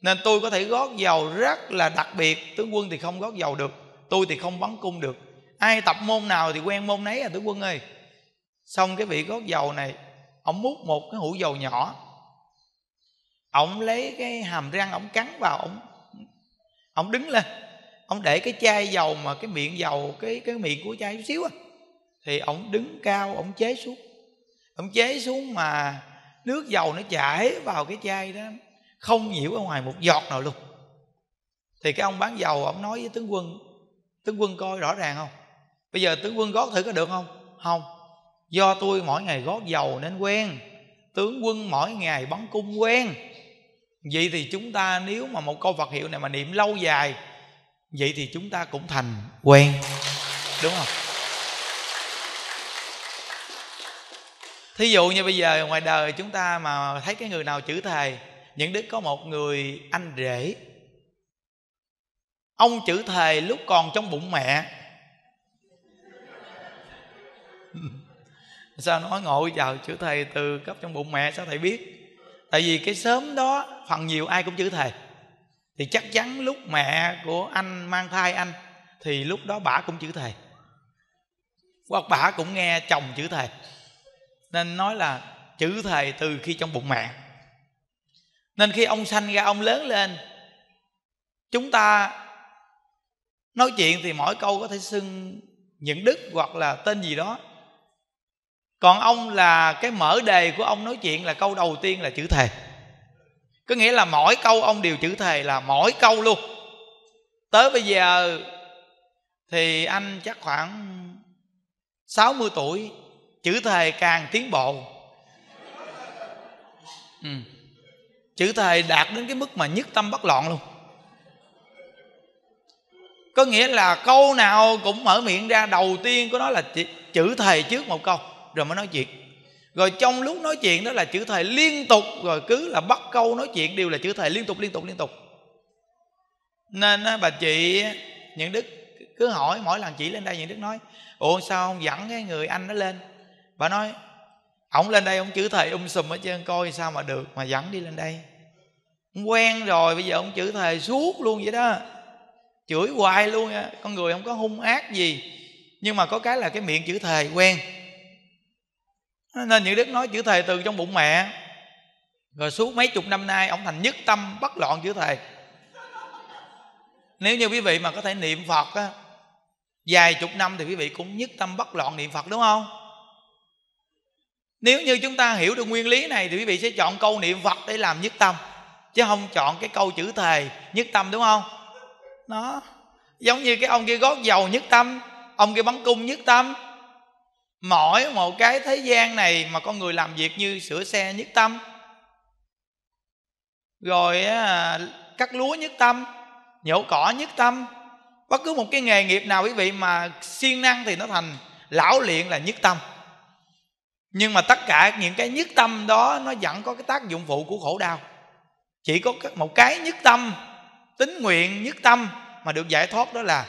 Nên tôi có thể gót dầu rất là đặc biệt. Tướng quân thì không gót dầu được. Tôi thì không bắn cung được. Ai tập môn nào thì quen môn nấy à tướng quân ơi. Xong cái vị gót dầu này, ông múc một cái hũ dầu nhỏ. Ông lấy cái hàm răng, ông cắn vào, ông ông đứng lên ông để cái chai dầu mà cái miệng dầu, cái cái miệng của chai chút xíu á, thì ông đứng cao, ông chế xuống. Ông chế xuống mà nước dầu nó chảy vào cái chai đó, không nhiễu ở ngoài một giọt nào luôn. Thì cái ông bán dầu, ông nói với tướng quân tướng quân coi rõ ràng không? Bây giờ tướng quân gót thử có được không? Không. Do tôi mỗi ngày gót dầu nên quen. Tướng quân mỗi ngày bắn cung quen. Vậy thì chúng ta nếu mà một câu phật hiệu này mà niệm lâu dài vậy thì chúng ta cũng thành quen, đúng không? Thí dụ như bây giờ ngoài đời chúng ta mà thấy cái người nào chữ thề, những đức có một người anh rể, ông chữ thề lúc còn trong bụng mẹ. Sao nói ngồi giờ chữ thầy từ cấp trong bụng mẹ sao thầy biết? Tại vì cái sớm đó, phần nhiều ai cũng chữ thầy thì chắc chắn lúc mẹ của anh mang thai anh, thì lúc đó bà cũng chữ thề. Hoặc bà cũng nghe chồng chữ thề. Nên nói là chữ thề từ khi trong bụng mẹ. Nên khi ông sanh ra, ông lớn lên, chúng ta nói chuyện thì mỗi câu có thể xưng những đức hoặc là tên gì đó. Còn ông là cái mở đề của ông nói chuyện là câu đầu tiên là chữ thề có nghĩa là mỗi câu ông đều chữ thề là mỗi câu luôn. Tới bây giờ thì anh chắc khoảng 60 tuổi, chữ thề càng tiến bộ. Ừ. chữ thề đạt đến cái mức mà nhất tâm bất loạn luôn. Có nghĩa là câu nào cũng mở miệng ra, đầu tiên của nó là chữ thề trước một câu, rồi mới nói chuyện rồi trong lúc nói chuyện đó là chữ thầy liên tục, rồi cứ là bắt câu nói chuyện đều là chữ thầy liên tục liên tục liên tục. Nên bà chị những đức cứ hỏi, mỗi lần chỉ lên đây những đức nói, ủa sao ông dẫn cái người anh nó lên? Bà nói ổng lên đây ông chữ thầy um sùm hết trơn, coi sao mà được mà dẫn đi lên đây. Ông quen rồi, bây giờ ông chữ thầy suốt luôn vậy đó. Chửi hoài luôn á, con người không có hung ác gì. Nhưng mà có cái là cái miệng chữ thầy quen nên những đức nói, chữ thầy từ trong bụng mẹ. Rồi suốt mấy chục năm nay, ông thành nhất tâm bất loạn chữ thầy nếu như quý vị mà có thể niệm phật á, vài chục năm thì quý vị cũng nhất tâm bất loạn niệm phật, đúng không? Nếu như chúng ta hiểu được nguyên lý này thì quý vị sẽ chọn câu niệm phật để làm nhất tâm, chứ không chọn cái câu chữ thề nhất tâm, đúng không? Nó giống như cái ông kia gót dầu nhất tâm, ông kia bắn cung nhất tâm mỗi một cái thế gian này mà con người làm việc như sửa xe nhất tâm. Rồi cắt lúa nhất tâm, nhổ cỏ nhất tâm. Bất cứ một cái nghề nghiệp nào quý vị mà siêng năng thì nó thành lão luyện là nhất tâm. Nhưng mà tất cả những cái nhất tâm đó nó vẫn có cái tác dụng phụ của khổ đau. Chỉ có một cái nhất tâm, tính nguyện nhất tâm mà được giải thoát đó là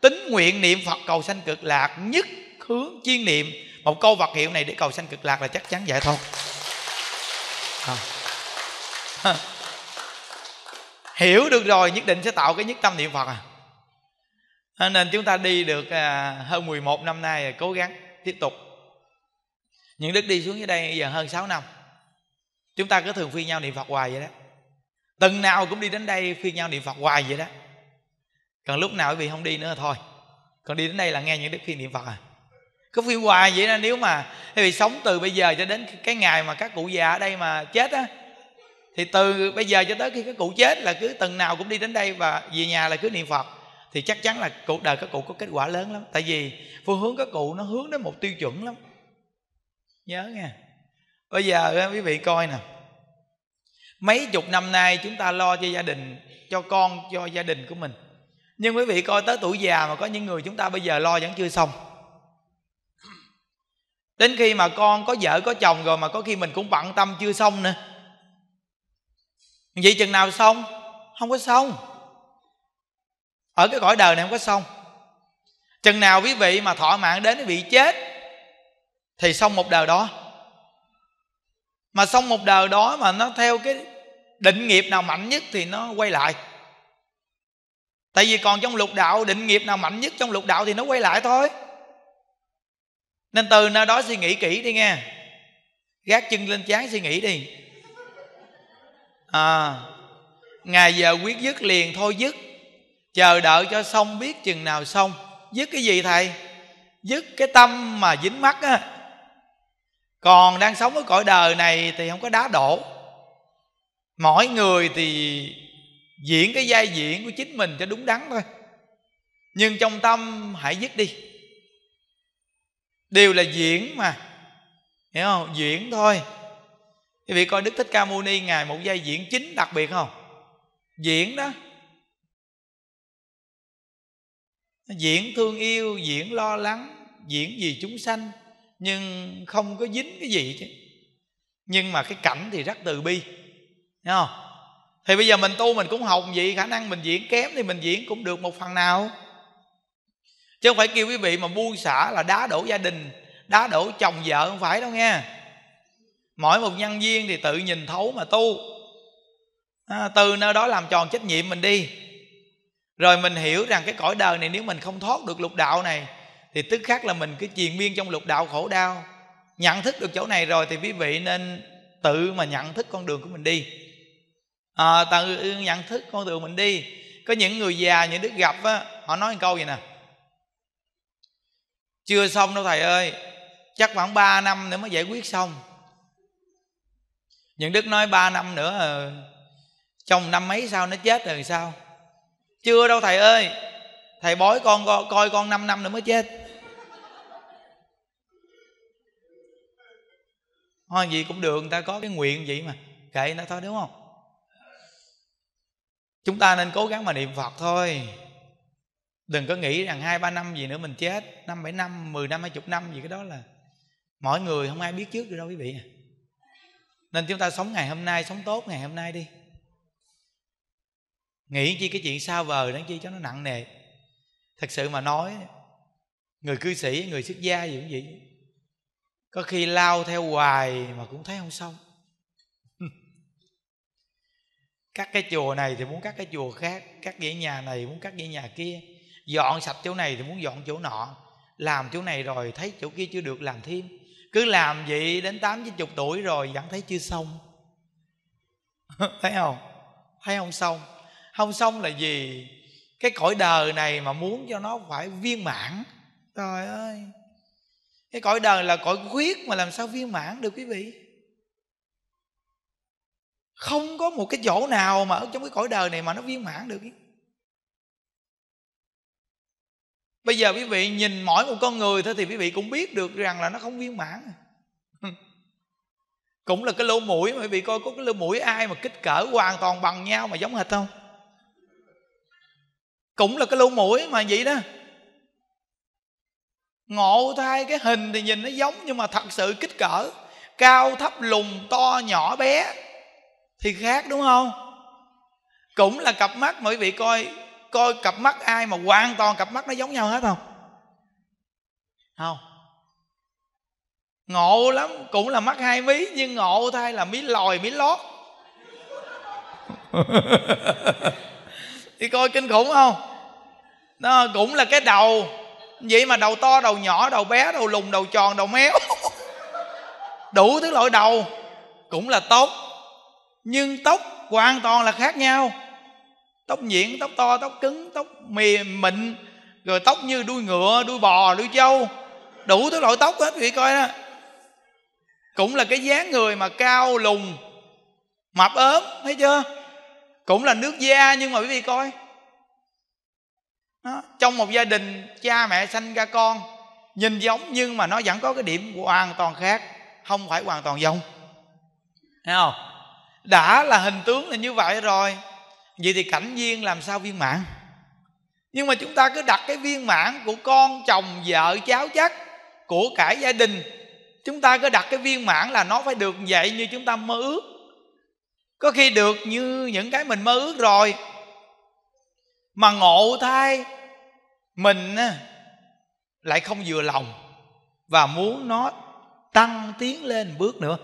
tính nguyện niệm phật cầu sanh cực lạc nhất hướng chiên niệm. Một câu vật hiệu này để cầu sanh cực lạc là chắc chắn vậy thôi. À. hiểu được rồi nhất định sẽ tạo cái nhất tâm niệm phật à. Nên chúng ta đi được à, hơn 11 năm nay cố gắng tiếp tục. Những đức đi xuống dưới đây giờ hơn 6 năm. Chúng ta cứ thường phiên nhau niệm phật hoài vậy đó. Từng nào cũng đi đến đây phiên nhau niệm phật hoài vậy đó. Còn lúc nào quý vị không đi nữa thôi. Còn đi đến đây là nghe những đức phiên niệm phật à cứ phiên hoài vậy đó, nếu mà quý vị sống từ bây giờ cho đến cái ngày mà các cụ già ở đây mà chết á, thì từ bây giờ cho tới khi các cụ chết là cứ từng nào cũng đi đến đây và về nhà là cứ niệm phật. Thì chắc chắn là cuộc đời các cụ có kết quả lớn lắm. Tại vì phương hướng các cụ nó hướng đến một tiêu chuẩn lắm. Nhớ nha bây giờ ờ, quý vị coi nè. Mấy chục năm nay chúng ta lo cho gia đình, cho con, cho gia đình của mình. Nhưng quý vị coi tới tuổi già mà có những người chúng ta bây giờ lo vẫn chưa xong đến khi mà con có vợ, có chồng rồi mà có khi mình cũng bận tâm chưa xong nữa. Vậy chừng nào xong? Không có xong. Ở cái cõi đời này không có xong. Chừng nào quý vị mà thọ mạng đến bị chết, thì xong một đời đó. Mà xong một đời đó mà nó theo cái định nghiệp nào mạnh nhất thì nó quay lại. Tại vì còn trong lục đạo, định nghiệp nào mạnh nhất trong lục đạo thì nó quay lại thôi nên từ nơi đó suy nghĩ kỹ đi nghe. Gác chân lên chán suy nghĩ đi. À ngày giờ quyết dứt liền thôi dứt. Chờ đợi cho xong biết chừng nào xong. Dứt cái gì thầy? Dứt cái tâm mà dính mắt á. Còn đang sống ở cõi đời này thì không có đá đổ. Mỗi người thì diễn cái vai diễn của chính mình cho đúng đắn thôi. Nhưng trong tâm hãy dứt đi đều là diễn mà. Hiểu không? Diễn thôi. Quý vị coi đức thích ca mâu ni ngài một giây diễn chính đặc biệt không? Diễn đó. Diễn thương yêu, diễn lo lắng, diễn vì chúng sanh, nhưng không có dính cái gì chứ. Nhưng mà cái cảnh thì rất từ bi. Thấy không? Thì bây giờ mình tu mình cũng học vậy khả năng mình diễn kém thì mình diễn cũng được một phần nào chứ không phải kêu quý vị mà buông xả là đá đổ gia đình đá đổ chồng vợ không phải đâu nghe mỗi một nhân viên thì tự nhìn thấu mà tu. À, từ nơi đó làm tròn trách nhiệm mình đi. Rồi mình hiểu rằng cái cõi đời này nếu mình không thoát được lục đạo này thì tức khắc là mình cứ triền miên trong lục đạo khổ đau. Nhận thức được chỗ này rồi thì quý vị nên tự mà nhận thức con đường của mình đi. À, tự nhận thức con đường mình đi. Có những người già những đức gặp á họ nói một câu vậy nè chưa xong đâu thầy ơi. Chắc khoảng 3 năm nữa mới giải quyết xong. Những đức nói 3 năm nữa chồng trong năm mấy sau nó chết rồi sao? Chưa đâu thầy ơi. Thầy bói con coi, coi con 5 năm nữa mới chết. Thôi gì cũng được người ta có cái nguyện vậy mà. Kệ nó thôi đúng không? Chúng ta nên cố gắng mà niệm phật thôi đừng có nghĩ rằng hai, ba năm gì nữa mình chết, năm bảy năm, mười năm, hai chục năm gì, cái đó là mọi người không ai biết trước được đâu quý vị. À nên chúng ta sống ngày hôm nay, sống tốt ngày hôm nay đi. Nghĩ chi cái chuyện sao vời đáng chi cho nó nặng nề. Thật sự mà nói, người cư sĩ, người xuất gia gì cũng vậy. Có khi lao theo hoài mà cũng thấy không xong. Cắt cái chùa này thì muốn cắt cái chùa khác, cắt dãy nhà này, muốn cắt dãy nhà kia dọn sạch chỗ này thì muốn dọn chỗ nọ. Làm chỗ này rồi thấy chỗ kia chưa được làm thêm. Cứ làm vậy đến tám chín chục tuổi rồi vẫn thấy chưa xong. Thấy không? Thấy không xong? Không xong là gì? Cái cõi đời này mà muốn cho nó phải viên mãn. Trời ơi! Cái cõi đời là cõi khuyết mà làm sao viên mãn được quý vị? Không có một cái chỗ nào mà ở trong cái cõi đời này mà nó viên mãn được bây giờ quý vị nhìn mỗi một con người thôi thì quý vị cũng biết được rằng là nó không viên mãn. Cũng là cái lỗ mũi mà quý vị coi có cái lỗ mũi ai mà kích cỡ hoàn toàn bằng nhau mà giống hệt không? Cũng là cái lỗ mũi mà vậy đó. Ngộ thay cái hình thì nhìn nó giống nhưng mà thật sự kích cỡ, cao thấp lùn, to nhỏ bé thì khác, đúng không? Cũng là cặp mắt mà quý vị coi coi cặp mắt ai mà hoàn toàn cặp mắt nó giống nhau hết không? Không. Ngộ lắm, cũng là mắt hai mí, nhưng ngộ thay là mí lòi, mí lót. Thì coi kinh khủng không? Nó cũng là cái đầu. Vậy mà đầu to, đầu nhỏ, đầu bé, đầu lùn, đầu tròn, đầu méo. Đủ thứ loại đầu. Cũng là tóc. Nhưng tóc hoàn toàn là khác nhau tóc nhuyễn, tóc to, tóc cứng, tóc mềm, mịn, rồi tóc như đuôi ngựa, đuôi bò, đuôi trâu. Đủ thứ loại tóc hết quý vị coi đó. Cũng là cái dáng người mà cao lùn mập ốm, thấy chưa? Cũng là nước da nhưng mà quý vị coi. Đó. trong một gia đình cha mẹ sanh ra con, nhìn giống nhưng mà nó vẫn có cái điểm hoàn toàn khác, không phải hoàn toàn giống. Thấy không? Đã là hình tướng là như vậy rồi vậy thì cảnh viên làm sao viên mãn? Nhưng mà chúng ta cứ đặt cái viên mãn của con, chồng, vợ, cháu chắc, của cả gia đình, chúng ta cứ đặt cái viên mãn là nó phải được vậy như chúng ta mơ ước. Có khi được như những cái mình mơ ước rồi, mà ngộ thai mình lại không vừa lòng và muốn nó tăng tiến lên bước nữa.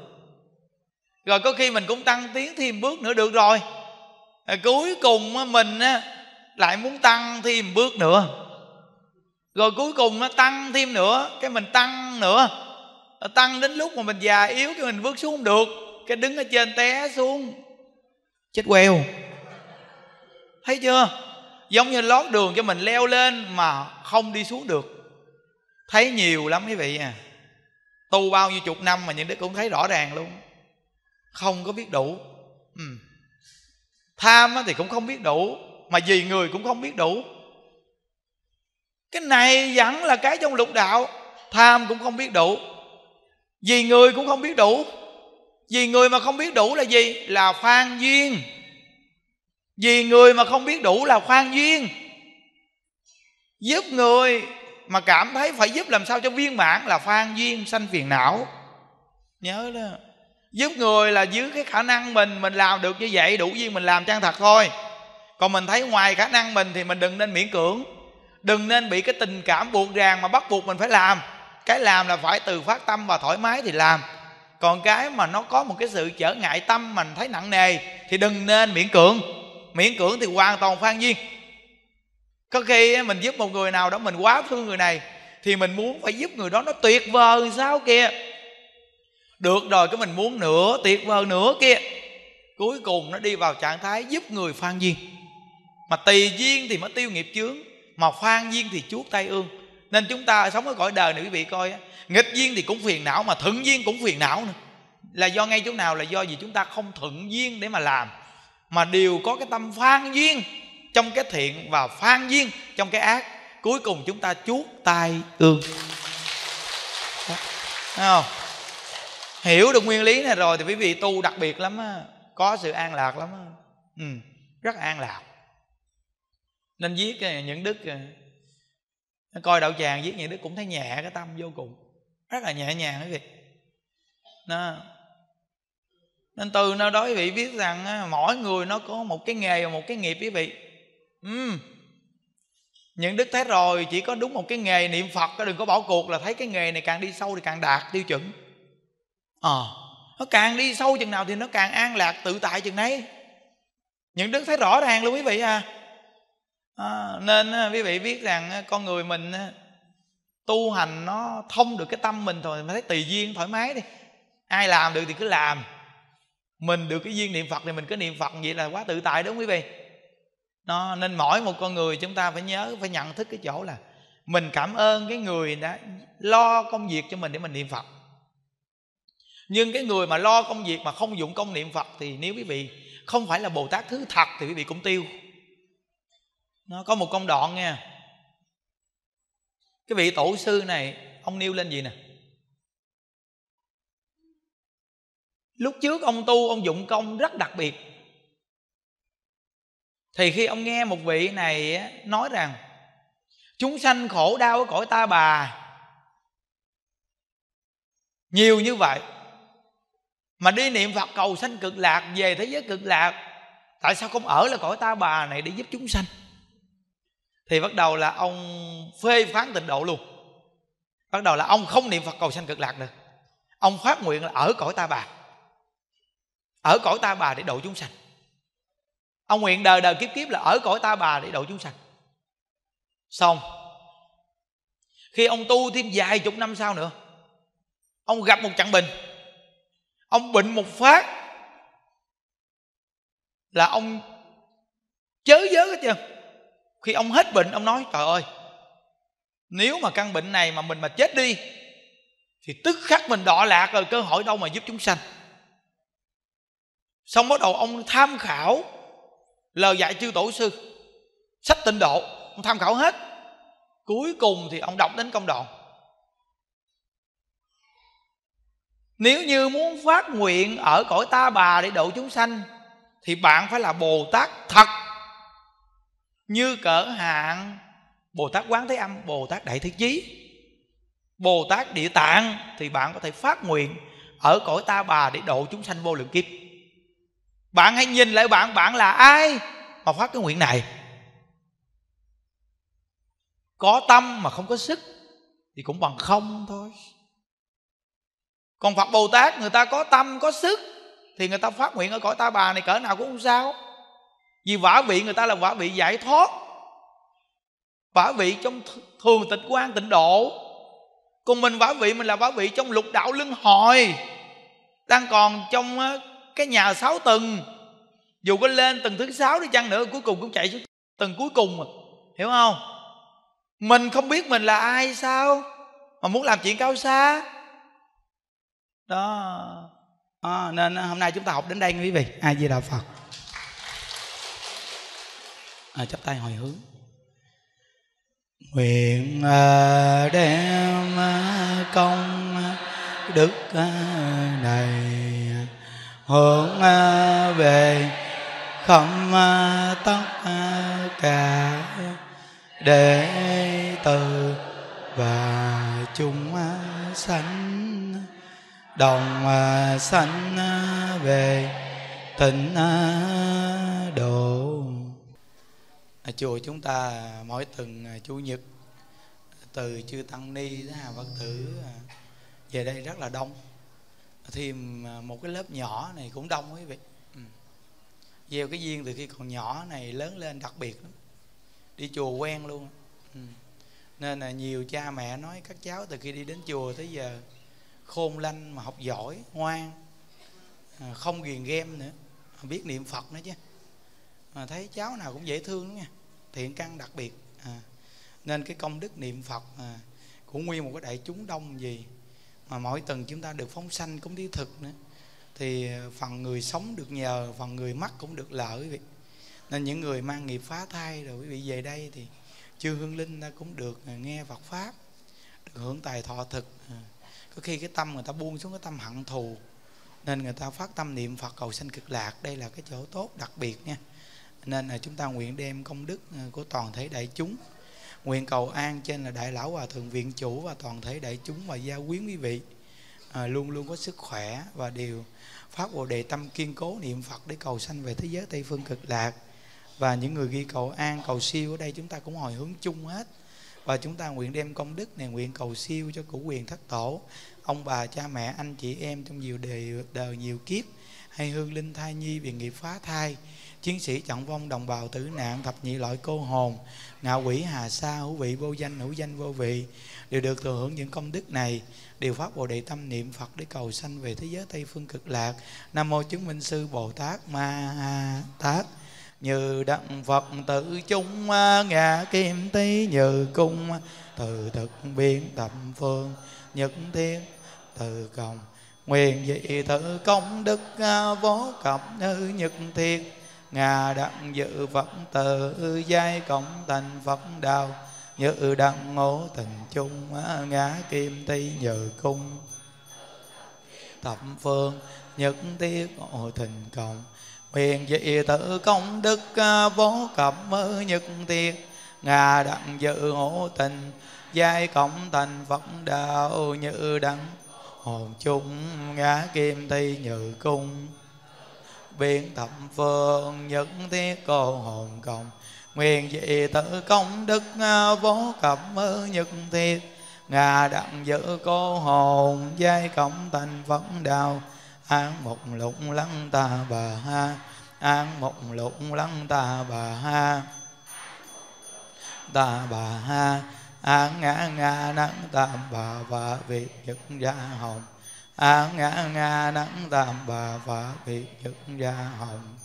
Rồi có khi mình cũng tăng tiến thêm bước nữa được rồi cuối cùng mình lại muốn tăng thêm bước nữa. Rồi cuối cùng nó tăng thêm nữa, cái mình tăng nữa. Tăng đến lúc mà mình già yếu, cái mình bước xuống không được, cái đứng ở trên té xuống, chết queo. Thấy chưa? Giống như lót đường cho mình leo lên mà không đi xuống được. Thấy nhiều lắm quý vị à. Tu bao nhiêu chục năm mà những đứa cũng thấy rõ ràng luôn. Không có biết đủ tham thì cũng không biết đủ, mà vì người cũng không biết đủ. Cái này vẫn là cái trong lục đạo, tham cũng không biết đủ. Vì người cũng không biết đủ. Vì người mà không biết đủ là gì? Là phan duyên. Vì người mà không biết đủ là khoan duyên. Giúp người mà cảm thấy phải giúp làm sao cho viên mãn là phan duyên sanh phiền não. Nhớ đó giúp người là dưới cái khả năng mình mình làm được như vậy, đủ duyên mình làm chân thật thôi. Còn mình thấy ngoài khả năng mình thì mình đừng nên miễn cưỡng. Đừng nên bị cái tình cảm buộc ràng mà bắt buộc mình phải làm. Cái làm là phải từ phát tâm và thoải mái thì làm. Còn cái mà nó có một cái sự trở ngại tâm mình thấy nặng nề thì đừng nên miễn cưỡng. Miễn cưỡng thì hoàn toàn phan duyên. Có khi mình giúp một người nào đó mình quá thương người này thì mình muốn phải giúp người đó nó tuyệt vời sao kìa được rồi, cái mình muốn nữa tuyệt vời nữa kia. Cuối cùng nó đi vào trạng thái giúp người phan duyên mà tùy duyên thì mới tiêu nghiệp chướng, mà phan duyên thì chuốt tay ương. Nên chúng ta sống ở cõi đời này quý vị coi nghịch duyên thì cũng phiền não, mà thuận duyên cũng phiền não nữa. Là do ngay chỗ nào là do gì chúng ta không thuận duyên để mà làm, mà đều có cái tâm phan duyên trong cái thiện và phan duyên trong cái ác. Cuối cùng chúng ta chuốt tay ương. Thấy không? Hiểu được nguyên lý này rồi thì quý vị tu đặc biệt lắm á. Có sự an lạc lắm á. Ừ, rất an lạc. Nên viết những đức ờ, coi đạo tràng viết những đức cũng thấy nhẹ cái tâm vô cùng. Rất là nhẹ nhàng quý vị. Nó nên từ nơi đó quý vị biết rằng mỗi người nó có một cái nghề và một cái nghiệp quý vị. Ừ. những đức thấy rồi chỉ có đúng một cái nghề niệm phật đừng có bỏ cuộc là thấy cái nghề này càng đi sâu thì càng đạt tiêu chuẩn à, nó càng đi sâu chừng nào thì nó càng an lạc tự tại chừng đấy những đức thấy rõ ràng luôn quý vị à, à nên ờ, quý vị biết rằng con người mình tu hành nó thông được cái tâm mình thôi mà thấy tùy duyên thoải mái đi. Ai làm được thì cứ làm. Mình được cái duyên niệm phật thì mình cứ niệm phật vậy là quá tự tại đúng không quý vị. Nó nên mỗi một con người chúng ta phải nhớ phải nhận thức cái chỗ là mình cảm ơn cái người đã lo công việc cho mình để mình niệm phật nhưng cái người mà lo công việc mà không dụng công niệm phật thì nếu quý vị không phải là bồ tát thứ thật thì quý vị cũng tiêu. Nó có một công đoạn nha cái vị tổ sư này, ông nêu lên gì nè? Lúc trước ông tu, ông dụng công rất đặc biệt. Thì khi ông nghe một vị này nói rằng, chúng sanh khổ đau ở cõi ta bà. Nhiều như vậy mà đi niệm phật cầu sanh cực lạc, về thế giới cực lạc, tại sao không ở là cõi ta bà này để giúp chúng sanh? Thì bắt đầu là ông phê phán tịnh độ luôn. Bắt đầu là ông không niệm phật cầu sanh cực lạc nữa ông phát nguyện là ở cõi ta bà. Ở cõi ta bà để độ chúng sanh. Ông nguyện đời đời kiếp kiếp là ở cõi ta bà để độ chúng sanh. Xong. Khi ông tu thêm vài chục năm sau nữa, ông gặp một trận bình ông bệnh một phát là ông chớ giới hết chưa khi ông hết bệnh, ông nói, trời ơi, nếu mà căn bệnh này mà mình mà chết đi, thì tức khắc mình đọa lạc rồi, cơ hội đâu mà giúp chúng sanh. Xong bắt đầu ông tham khảo lời dạy chư tổ sư, sách tịnh độ, ông tham khảo hết. Cuối cùng thì ông đọc đến công đoạn. Nếu như muốn phát nguyện ở cõi ta bà để độ chúng sanh, thì bạn phải là bồ tát thật. Như cỡ hạn bồ tát quán thế âm, bồ tát đại thế chí. Bồ tát địa tạng thì bạn có thể phát nguyện ở cõi ta bà để độ chúng sanh vô lượng kiếp. Bạn hãy nhìn lại bạn bạn là ai mà phát cái nguyện này? Có tâm mà không có sức thì cũng bằng không thôi còn phật bồ tát, người ta có tâm, có sức, thì người ta phát nguyện ở cõi ta bà này cỡ nào cũng không sao. Vì vả vị người ta là vả vị giải thoát, vả vị trong thường tịch quan, tịnh độ. Còn mình vả vị, mình là vả vị trong lục đạo luân hồi, đang còn trong cái nhà sáu tầng. Dù có lên tầng thứ sáu đi chăng nữa, cuối cùng cũng chạy xuống tầng cuối cùng mà. Hiểu không? Mình không biết mình là ai sao? Mà muốn làm chuyện cao xa đó. À, nên hôm nay chúng ta học đến đây quý vị. Ai di đà phật. À, chắp tay hồi hướng. Nguyện à, đem à, công đức à, này hướng về khâm tất cả đệ tử và chúng sanh đồng à, sanh à, về tịnh à, độ. Ở chùa chúng ta mỗi tuần chủ nhật, từ chư tăng ni đến hà phật tử về đây rất là đông. Thêm một cái lớp nhỏ này cũng đông quý vị. Ừ. Gieo cái duyên từ khi còn nhỏ này lớn lên đặc biệt lắm. Đi chùa quen luôn. Ừ. Nên là nhiều cha mẹ nói các cháu từ khi đi đến chùa tới giờ khôn lanh mà học giỏi ngoan à, không ghiền game nữa biết niệm phật nữa chứ. Mà thấy cháu nào cũng dễ thương lắm nha thiện căn đặc biệt à, nên cái công đức niệm phật à, của nguyên một cái đại chúng đông gì mà mỗi tuần chúng ta được phóng sanh cũng đi thực nữa. Thì phần người sống được nhờ phần người mắc cũng được lợi quý vị. Nên những người mang nghiệp phá thai rồi quý vị về đây thì chư hương linh ta cũng được nghe Phật pháp được hưởng tài thọ thực à, có khi cái tâm người ta buông xuống cái tâm hận thù. Nên người ta phát tâm niệm Phật cầu sanh cực lạc đây là cái chỗ tốt đặc biệt nha. Nên là chúng ta nguyện đem công đức ờ, của toàn thể đại chúng. Nguyện cầu an trên là đại lão hòa thượng viện chủ và toàn thể đại chúng và gia quyến quý vị. À, luôn luôn có sức khỏe và đều phát bồ đề tâm kiên cố niệm phật để cầu sanh về thế giới tây phương cực lạc. Và những người ghi cầu an cầu siêu ở đây chúng ta cũng hồi hướng chung hết và chúng ta nguyện đem công đức này nguyện cầu siêu cho củ quyền thất tổ. Ông bà cha mẹ anh chị em trong nhiều đời, đời nhiều kiếp hay hương linh thai nhi vì nghiệp phá thai chiến sĩ trọng vong đồng bào tử nạn thập nhị loại cô hồn ngạo quỷ hà sa hữu vị vô danh hữu danh vô vị đều được thừa hưởng những công đức này đều phát bồ đề tâm niệm phật để cầu sanh về thế giới tây phương cực lạc. Nam mô chứng minh sư bồ tát ma tát như đặng phật tự chung à, ngã kim tý như cung à, từ thực biến tập phương, nhất thiết từ cộng nguyện dị thử công đức à, vô cập như nhật thiết, ngà đặng dự phật tự giai cộng thành phật đạo như đặng ngộ tình chung ngã kim tý như cung. Thập phương nhất thiết ngộ tình cộng Nguyện dị tự công đức à, vô cập mơ nhật tiệt. Ngà đặng dự hộ tình, Giai cộng thành Phật đạo như đặng Hồn chung ngã kim thi như cung. Biên thập phương nhất thiết cô hồn cộng Nguyện dị tự công đức à, vô cập mơ nhật thiệt Ngà đặng giữ cô hồn, Giai cộng thành Phật đạo an một lục lăng ta bà ha. An một lục lăng ta bà ha. Ta bà ha. An ngã ngã nắng tam bà và vị nhật gia hồng. An ngã ngã nắng tam bà và vị nhật gia hồng.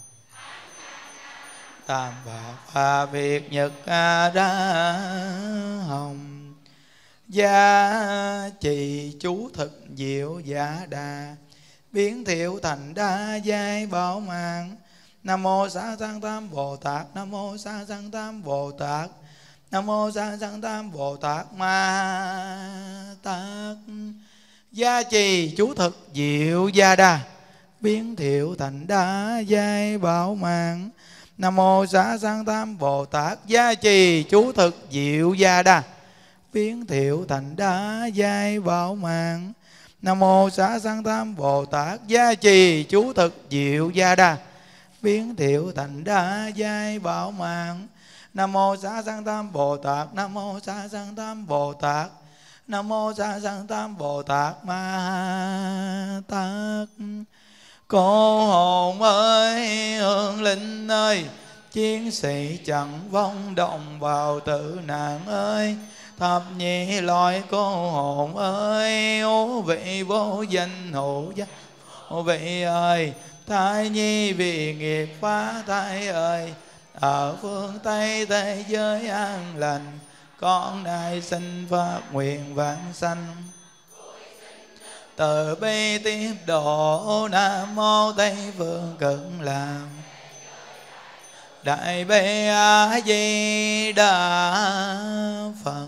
Tam bà và việt nhật ra hồng. Gia trì chú thực diệu giả đa biến thiệu thành đa giai bảo mạng. Nam mô sa sanh tam bồ tát, nam mô sa sanh tam bồ tát, nam mô sa sanh tam bồ tát ma tát. Gia trì chú thực diệu gia đa, biến thiệu thành đa giai bảo mạng. Nam mô sa sanh tam bồ tát, gia trì chú thực diệu gia đa, biến thiệu thành đa giai bảo mạng nam mô xá sanh tam bồ tát. Gia trì chú thực diệu gia đa. Biến thiệu thành đa giai bảo mạng. Nam mô xá sanh tam bồ tát. Nam mô xá sanh tam bồ tát. Nam mô xá sanh tam bồ tát ma tát. Cô hồn ơi, hương linh ơi, chiến sĩ chẳng vong động vào tử nạn ơi thập nhị loại cô hồn ơi ô vị vô danh hộ giác ô vị ơi, thai nhi vì nghiệp phá thai ơi, ở phương tây thế giới an lành, con nay xin phát nguyện vãng sanh. Từ bi tiếp độ nam mô tây phương cực lạc. Đại bi a di đà phật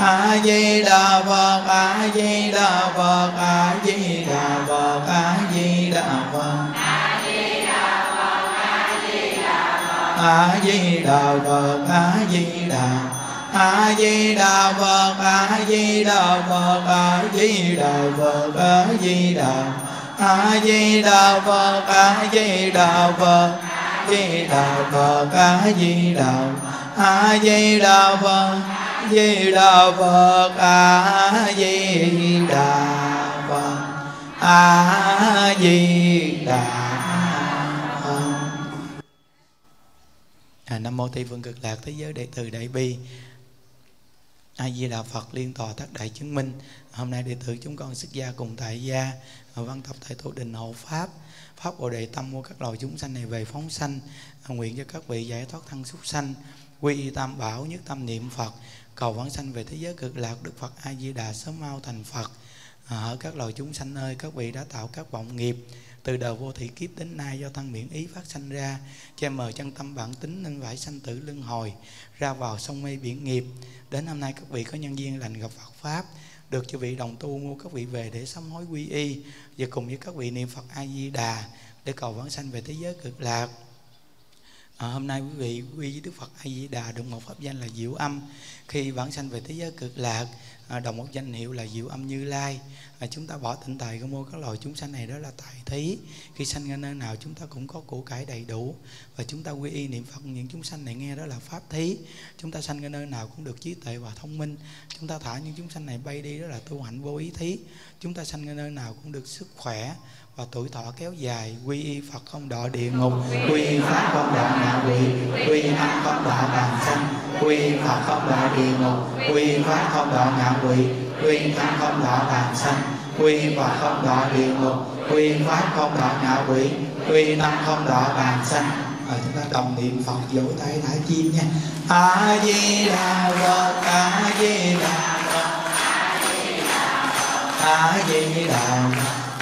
a di đà phật a di đà phật a di đà phật a di đà phật a di đà phật a di đà phật a di đà phật a di đà a di đà phật a di đà phật a di đà phật a di đà a di đà phật a di đà phật di đà phật a di đà a di đà phật di đà phật a di đà phật a di đà phật. À, nam mô tây phương cực lạc thế giới đệ tử đại bi. A di đà phật liên tòa thất đại chứng minh. Hôm nay đệ tử chúng con xuất gia cùng tại gia văn tập tại tổ đình hộ pháp. Pháp bồ đề tâm mua các loài chúng sanh này về phóng sanh à, nguyện cho các vị giải thoát thân súc sanh quy y tam bảo nhất tâm niệm phật cầu vãng sanh về thế giới cực lạc đức phật a di đà sớm mau thành phật. À, ở các loài chúng sanh ơi các vị đã tạo các vọng nghiệp. Từ đời vô thị kiếp đến nay do tăng miễn ý phát sanh ra che mờ chân tâm bản tính nên phải sanh tử luân hồi ra vào sông mê biển nghiệp. Đến hôm nay các vị có nhân duyên lành gặp Phật pháp được cho vị đồng tu mua các vị về để sám hối quy y và cùng với các vị niệm Phật A Di Đà để cầu vãng sanh về thế giới cực lạc à, hôm nay quý vị quy với Đức Phật A Di Đà được một pháp danh là Diệu Âm. Khi bản sanh về thế giới cực lạc à, đồng một danh hiệu là Diệu Âm Như Lai. À, chúng ta bỏ tịnh tài mua các loài chúng sanh này đó là tài thí. Khi sanh ra nơi nào chúng ta cũng có củ cải đầy đủ. Và chúng ta quy y niệm Phật những chúng sanh này nghe đó là pháp thí. Chúng ta sanh ra nơi nào cũng được trí tuệ và thông minh. Chúng ta thả những chúng sanh này bay đi đó là tu hạnh vô ý thí. Chúng ta sanh ra nơi nào cũng được sức khỏe và tuổi thọ kéo dài quy y phật không đọa địa ngục quy y pháp không đọa ngạ quỷ quy y âm không đọa bàn sanh quy y phật không đọa địa ngục quy y pháp không đọa ngạ quỷ quy y âm không đọa bàn sanh quy y phật không đọa địa ngục quy y pháp không đọa ngạ quỷ quy y tâm không đọa bàn sanh à, chúng ta đồng niệm phật vỗ tay thả chim nha. A di đà phật a di đà phật a di đà phật a di đà phật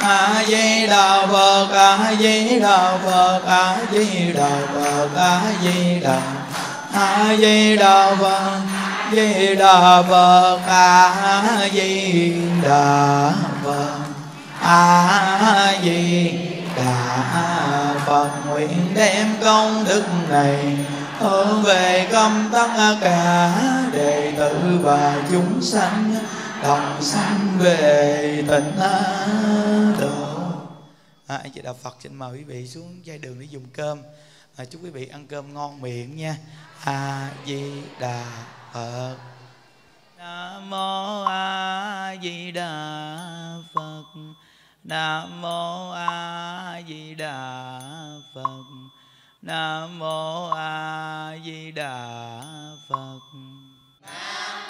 a di đà phật a di đà phật a di đà phật a di đà phật a di đà a di đà phật di đà phật a di đà phật a di đà phật nguyện đem công đức này hướng về công tất cả đệ tử và chúng sanh đồng sanh về tịnh độ à, anh chị đạo Phật xin mời quý vị xuống giai đường để dùng cơm. À, chúc quý vị ăn cơm ngon miệng nha. A di đà phật. Nam mô a di đà phật. Nam mô a di đà phật. Nam mô a di đà phật. Nam